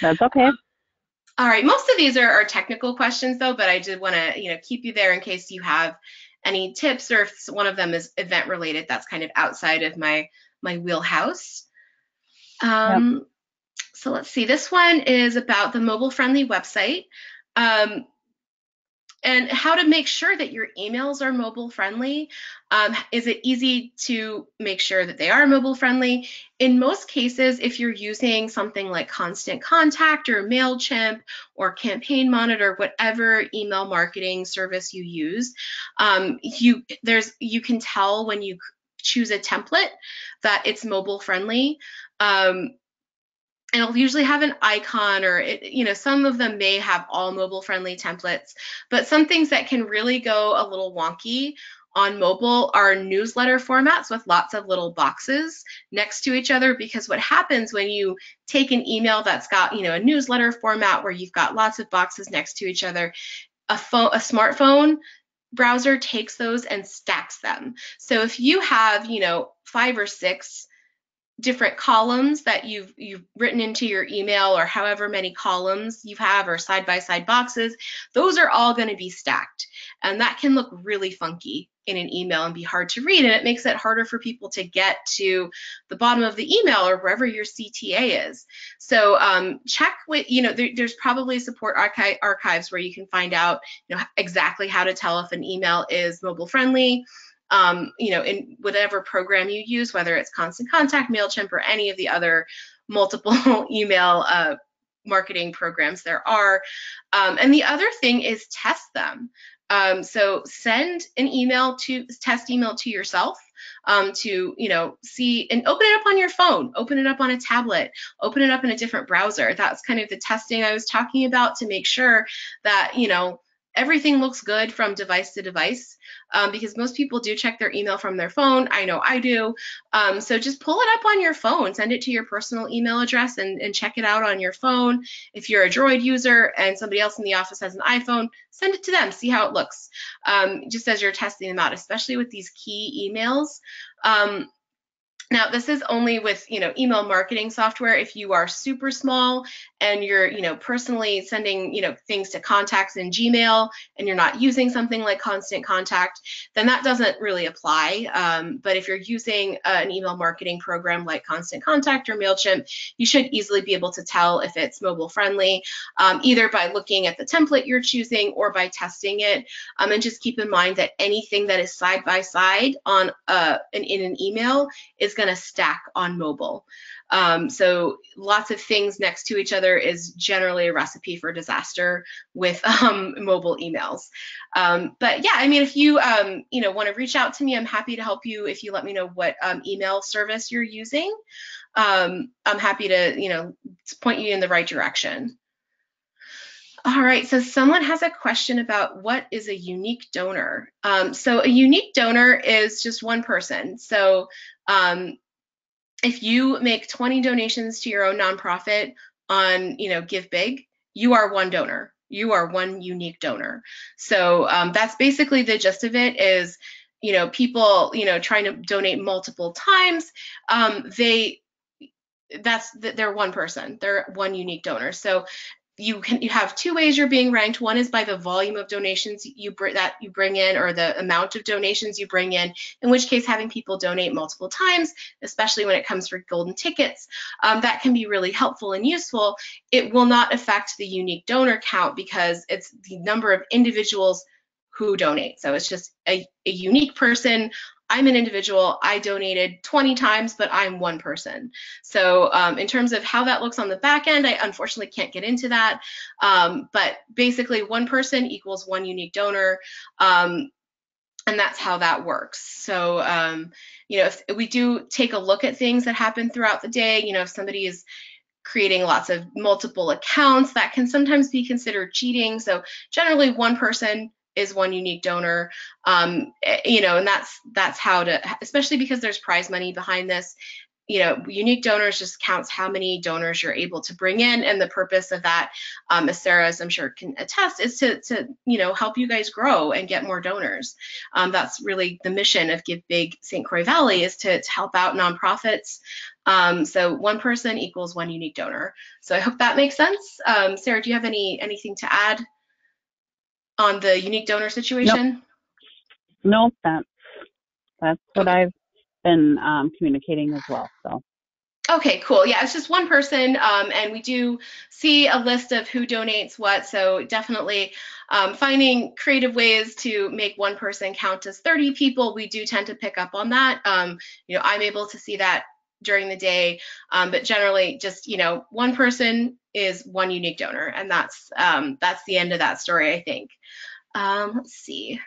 That's okay. All right, most of these are, are technical questions though, but I did want to, you know, keep you there in case you have any tips or if one of them is event related, that's kind of outside of my, my wheelhouse. Um, yep. So let's see, this one is about the mobile friendly website. Um, and how to make sure that your emails are mobile friendly. Um, is it easy to make sure that they are mobile friendly? In most cases, if you're using something like Constant Contact or MailChimp or Campaign Monitor, whatever email marketing service you use, um, you there's you can tell when you choose a template that it's mobile friendly. Um, it'll usually have an icon or it, you know some of them may have all mobile friendly templates but some things that can really go a little wonky on mobile are newsletter formats with lots of little boxes next to each other because what happens when you take an email that's got you know a newsletter format where you've got lots of boxes next to each other a phone a smartphone browser takes those and stacks them. So if you have you know five or six different columns that you've you've written into your email or however many columns you have or side by side boxes those are all going to be stacked. And that can look really funky in an email and be hard to read and it makes it harder for people to get to the bottom of the email or wherever your CTA is. So um, check with you know there, there's probably support archi archives where you can find out you know exactly how to tell if an email is mobile friendly um, you know, in whatever program you use, whether it's Constant Contact, MailChimp, or any of the other multiple email uh, marketing programs there are. Um, and the other thing is test them. Um, so send an email to test email to yourself um, to you know see and open it up on your phone, open it up on a tablet, open it up in a different browser. That's kind of the testing I was talking about to make sure that you know everything looks good from device to device um, because most people do check their email from their phone. I know I do. Um, so just pull it up on your phone, send it to your personal email address and, and check it out on your phone. If you're a Droid user and somebody else in the office has an iPhone, send it to them, see how it looks, um, just as you're testing them out, especially with these key emails. Um, now, this is only with, you know, email marketing software. If you are super small and you're, you know, personally sending, you know, things to contacts in Gmail and you're not using something like Constant Contact, then that doesn't really apply. Um, but if you're using uh, an email marketing program like Constant Contact or MailChimp, you should easily be able to tell if it's mobile friendly, um, either by looking at the template you're choosing or by testing it. Um, and just keep in mind that anything that is side by side on uh, in, in an email is going to stack on mobile. Um, so lots of things next to each other is generally a recipe for disaster with um, mobile emails. Um, but yeah, I mean, if you um, you know want to reach out to me, I'm happy to help you. If you let me know what um, email service you're using, um, I'm happy to you know point you in the right direction. All right, so someone has a question about what is a unique donor. Um, so a unique donor is just one person. So um, if you make 20 donations to your own nonprofit on, you know, Give Big, you are one donor. You are one unique donor. So um, that's basically the gist of it. Is you know people you know trying to donate multiple times. Um, they that's they're one person. They're one unique donor. So you can you have two ways you're being ranked. One is by the volume of donations you that you bring in, or the amount of donations you bring in. In which case, having people donate multiple times, especially when it comes for golden tickets, um, that can be really helpful and useful. It will not affect the unique donor count because it's the number of individuals who donate. So it's just a, a unique person I'm an individual. I donated 20 times, but I'm one person. So um, in terms of how that looks on the back end, I unfortunately can't get into that. Um, but basically, one person equals one unique donor. Um, and that's how that works. So, um, you know, if we do take a look at things that happen throughout the day, you know, if somebody is creating lots of multiple accounts, that can sometimes be considered cheating. So generally one person is one unique donor. Um, eh, you know and that's that's how to especially because there's prize money behind this you know unique donors just counts how many donors you're able to bring in. And the purpose of that um, as sarah as i'm sure can attest is to to you know help you guys grow and get more donors. Um, that's really the mission of give big st croix valley is to, to help out nonprofits. Um, so one person equals one unique donor. So i hope that makes sense. Um, sarah do you have any anything to add on the unique donor situation? No, nope, that's that's what okay. I've been um, communicating as well. So. Okay, cool. Yeah, it's just one person, um, and we do see a list of who donates what. So definitely um, finding creative ways to make one person count as 30 people. We do tend to pick up on that. Um, you know, I'm able to see that during the day, um, but generally, just you know, one person is one unique donor, and that's um, that's the end of that story, I think. Um, let's see.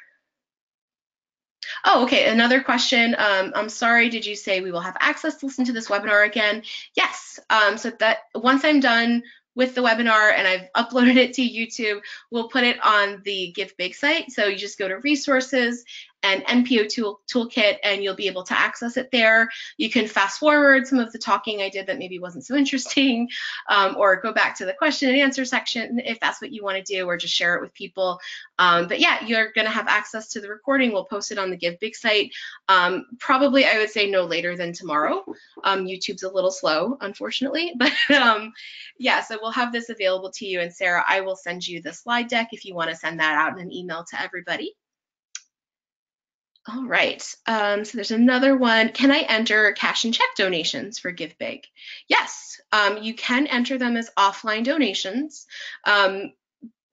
Oh, okay. Another question. Um, I'm sorry. Did you say we will have access to listen to this webinar again? Yes. Um, so that once I'm done with the webinar and I've uploaded it to YouTube, we'll put it on the Give Big site. So you just go to resources and NPO tool, toolkit, and you'll be able to access it there. You can fast forward some of the talking I did that maybe wasn't so interesting, um, or go back to the question and answer section if that's what you want to do, or just share it with people. Um, but yeah, you're going to have access to the recording. We'll post it on the Give Big site. Um, probably, I would say no later than tomorrow. Um, YouTube's a little slow, unfortunately, but um, yeah, so we'll have this available to you. And Sarah, I will send you the slide deck if you want to send that out in an email to everybody. All right, um, so there's another one. Can I enter cash and check donations for Give Big? Yes, um, you can enter them as offline donations. Um,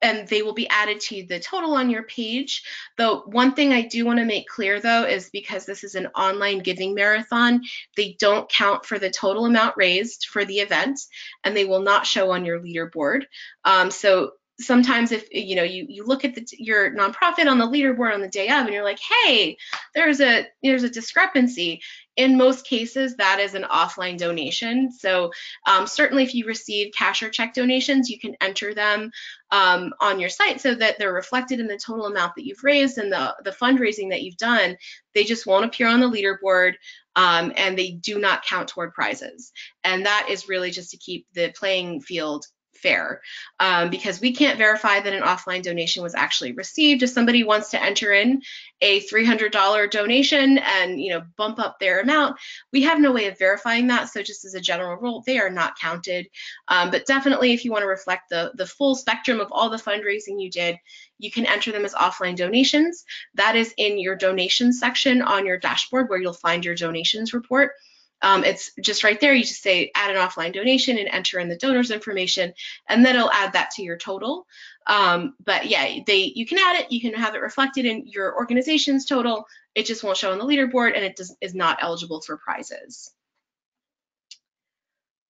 and they will be added to the total on your page. The one thing I do want to make clear though is because this is an online giving marathon, they don't count for the total amount raised for the event and they will not show on your leaderboard. Um, so sometimes if you know you you look at the, your nonprofit on the leaderboard on the day of and you're like hey there's a there's a discrepancy. In most cases that is an offline donation. So um, certainly if you receive cash or check donations you can enter them um, on your site so that they're reflected in the total amount that you've raised and the the fundraising that you've done. They just won't appear on the leaderboard um, and they do not count toward prizes. And that is really just to keep the playing field fair um, because we can't verify that an offline donation was actually received. If somebody wants to enter in a $300 donation and you know bump up their amount, we have no way of verifying that. So just as a general rule, they are not counted. Um, but definitely, if you want to reflect the the full spectrum of all the fundraising you did, you can enter them as offline donations. That is in your donations section on your dashboard where you'll find your donations report. Um, it's just right there. You just say add an offline donation and enter in the donor's information, and then it'll add that to your total. Um, but yeah, they you can add it. You can have it reflected in your organization's total. It just won't show on the leaderboard, and it does, is not eligible for prizes.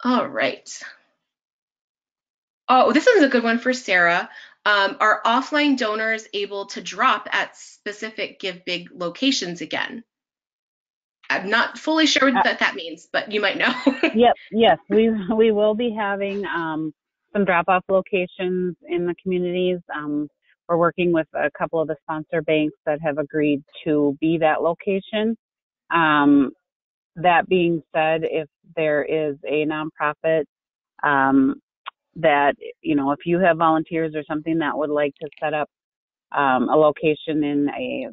All right. Oh, this is a good one for Sarah. Um, are offline donors able to drop at specific Give Big locations again? I'm not fully sure what that, that means, but you might know. yep, yes, we we will be having um, some drop-off locations in the communities. Um, we're working with a couple of the sponsor banks that have agreed to be that location. Um, that being said, if there is a nonprofit um, that you know, if you have volunteers or something that would like to set up um, a location in a,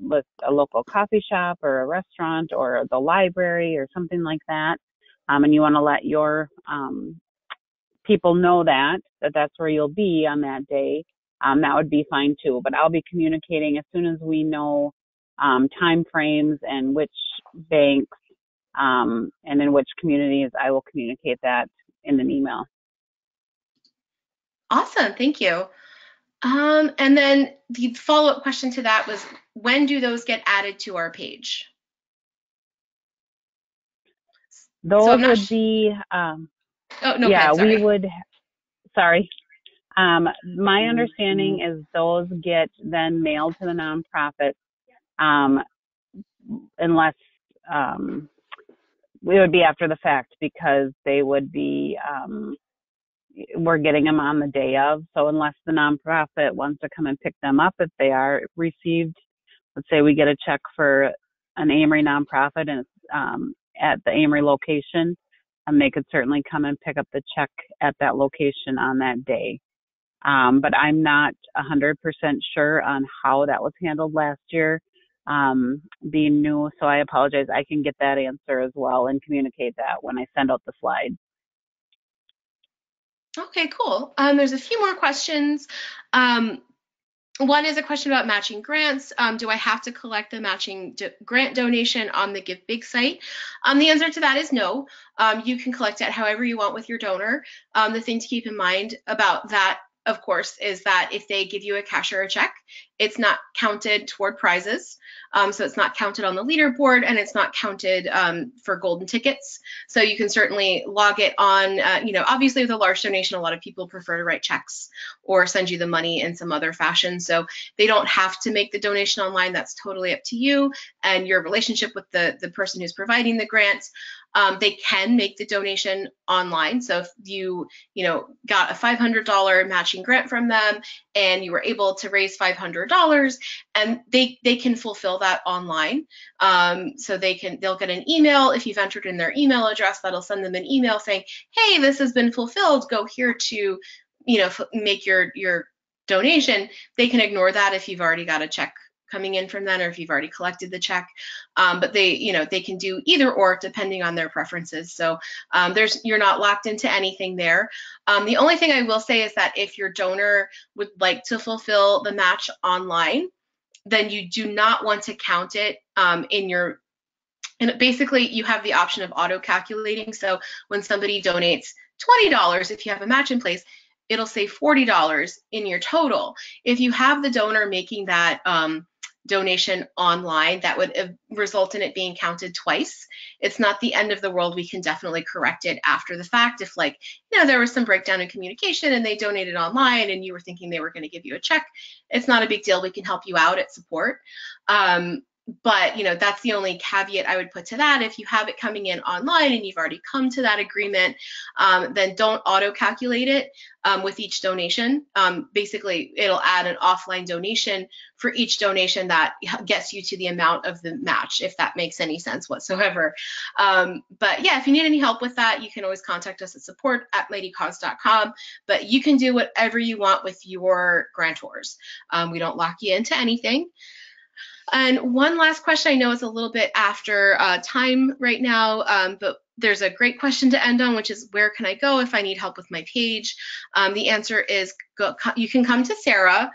a local coffee shop or a restaurant or the library or something like that, um, and you want to let your um, people know that that that's where you'll be on that day, um, that would be fine too. But I'll be communicating as soon as we know um, time frames and which banks um, and in which communities. I will communicate that in an email. Awesome, thank you. Um, and then the follow-up question to that was, when do those get added to our page? Those so would be, um, oh, no, yeah, we would, sorry. Um, my understanding is those get then mailed to the nonprofit, um, unless, um, it would be after the fact because they would be, um, we're getting them on the day of. So unless the nonprofit wants to come and pick them up, if they are received, let's say we get a check for an Amery nonprofit and it's um, at the Amery location, and they could certainly come and pick up the check at that location on that day. Um, but I'm not 100% sure on how that was handled last year, um, being new. So I apologize. I can get that answer as well and communicate that when I send out the slide. Okay, cool. Um, there's a few more questions. Um, one is a question about matching grants. Um, do I have to collect the matching do grant donation on the Give Big site? Um, the answer to that is no. Um, you can collect it however you want with your donor. Um, the thing to keep in mind about that of course, is that if they give you a cash or a check, it's not counted toward prizes. Um, so it's not counted on the leaderboard and it's not counted um, for golden tickets. So you can certainly log it on, uh, you know, obviously with a large donation, a lot of people prefer to write checks or send you the money in some other fashion. So they don't have to make the donation online. That's totally up to you and your relationship with the, the person who's providing the grant. Um, they can make the donation online. So if you, you know, got a $500 matching grant from them and you were able to raise $500 and they, they can fulfill that online. Um, so they can, they'll get an email if you've entered in their email address, that'll send them an email saying, hey, this has been fulfilled, go here to, you know, make your, your donation. They can ignore that if you've already got a check coming in from them or if you've already collected the check. Um, but they you know they can do either or depending on their preferences. So um, there's you're not locked into anything there. Um, the only thing i will say is that if your donor would like to fulfill the match online then you do not want to count it um, in your and basically you have the option of auto calculating. So when somebody donates $20 if you have a match in place it'll say $40 in your total. If you have the donor making that um, donation online that would result in it being counted twice. It's not the end of the world. We can definitely correct it after the fact. If like, you know, there was some breakdown in communication and they donated online and you were thinking they were going to give you a check, it's not a big deal. We can help you out at support. Um, but you know that's the only caveat I would put to that. If you have it coming in online and you've already come to that agreement, um, then don't auto calculate it um, with each donation. Um, basically, it'll add an offline donation for each donation that gets you to the amount of the match, if that makes any sense whatsoever. Um, but yeah, if you need any help with that, you can always contact us at support at mightycause.com. But you can do whatever you want with your grantors. Um, we don't lock you into anything. And one last question, I know it's a little bit after uh, time right now, um, but there's a great question to end on, which is where can I go if I need help with my page? Um, the answer is go, you can come to Sarah,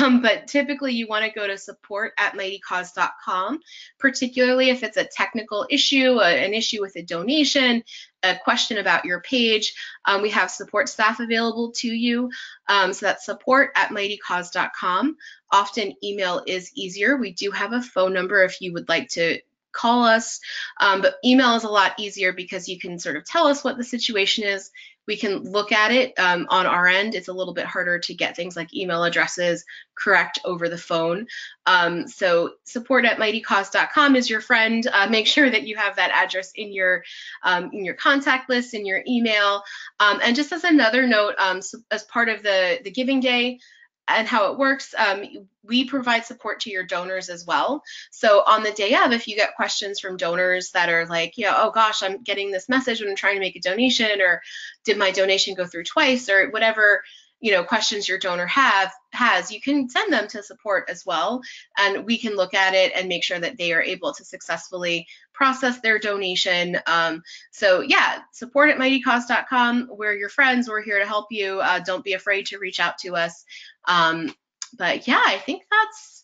um, but typically you want to go to support at mightycause.com, particularly if it's a technical issue, a, an issue with a donation, a question about your page. Um, we have support staff available to you. Um, so that's support at mightycause.com. Often email is easier. We do have a phone number if you would like to call us. Um, but email is a lot easier because you can sort of tell us what the situation is. We can look at it um, on our end. It's a little bit harder to get things like email addresses correct over the phone. Um, so support at mightycause.com is your friend. Uh, make sure that you have that address in your um, in your contact list, in your email. Um, and just as another note, um, so as part of the, the Giving Day, and how it works, um, we provide support to your donors as well. So on the day of, if you get questions from donors that are like, you know, oh gosh, I'm getting this message when I'm trying to make a donation, or did my donation go through twice, or whatever you know questions your donor have has you can send them to support as well. And we can look at it and make sure that they are able to successfully process their donation. Um, so yeah support at mightycause.com we're your friends. We're here to help you. Uh, don't be afraid to reach out to us. Um, but yeah i think that's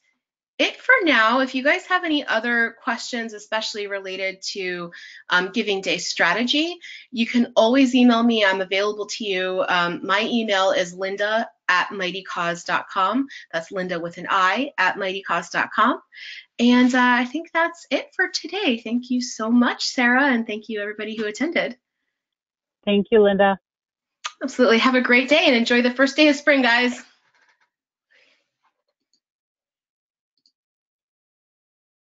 it for now. If you guys have any other questions, especially related to um, Giving Day strategy, you can always email me. I'm available to you. Um, my email is linda at mightycause.com. That's Linda with an I at mightycause.com. And uh, I think that's it for today. Thank you so much, Sarah, and thank you everybody who attended. Thank you, Linda. Absolutely. Have a great day and enjoy the first day of spring, guys.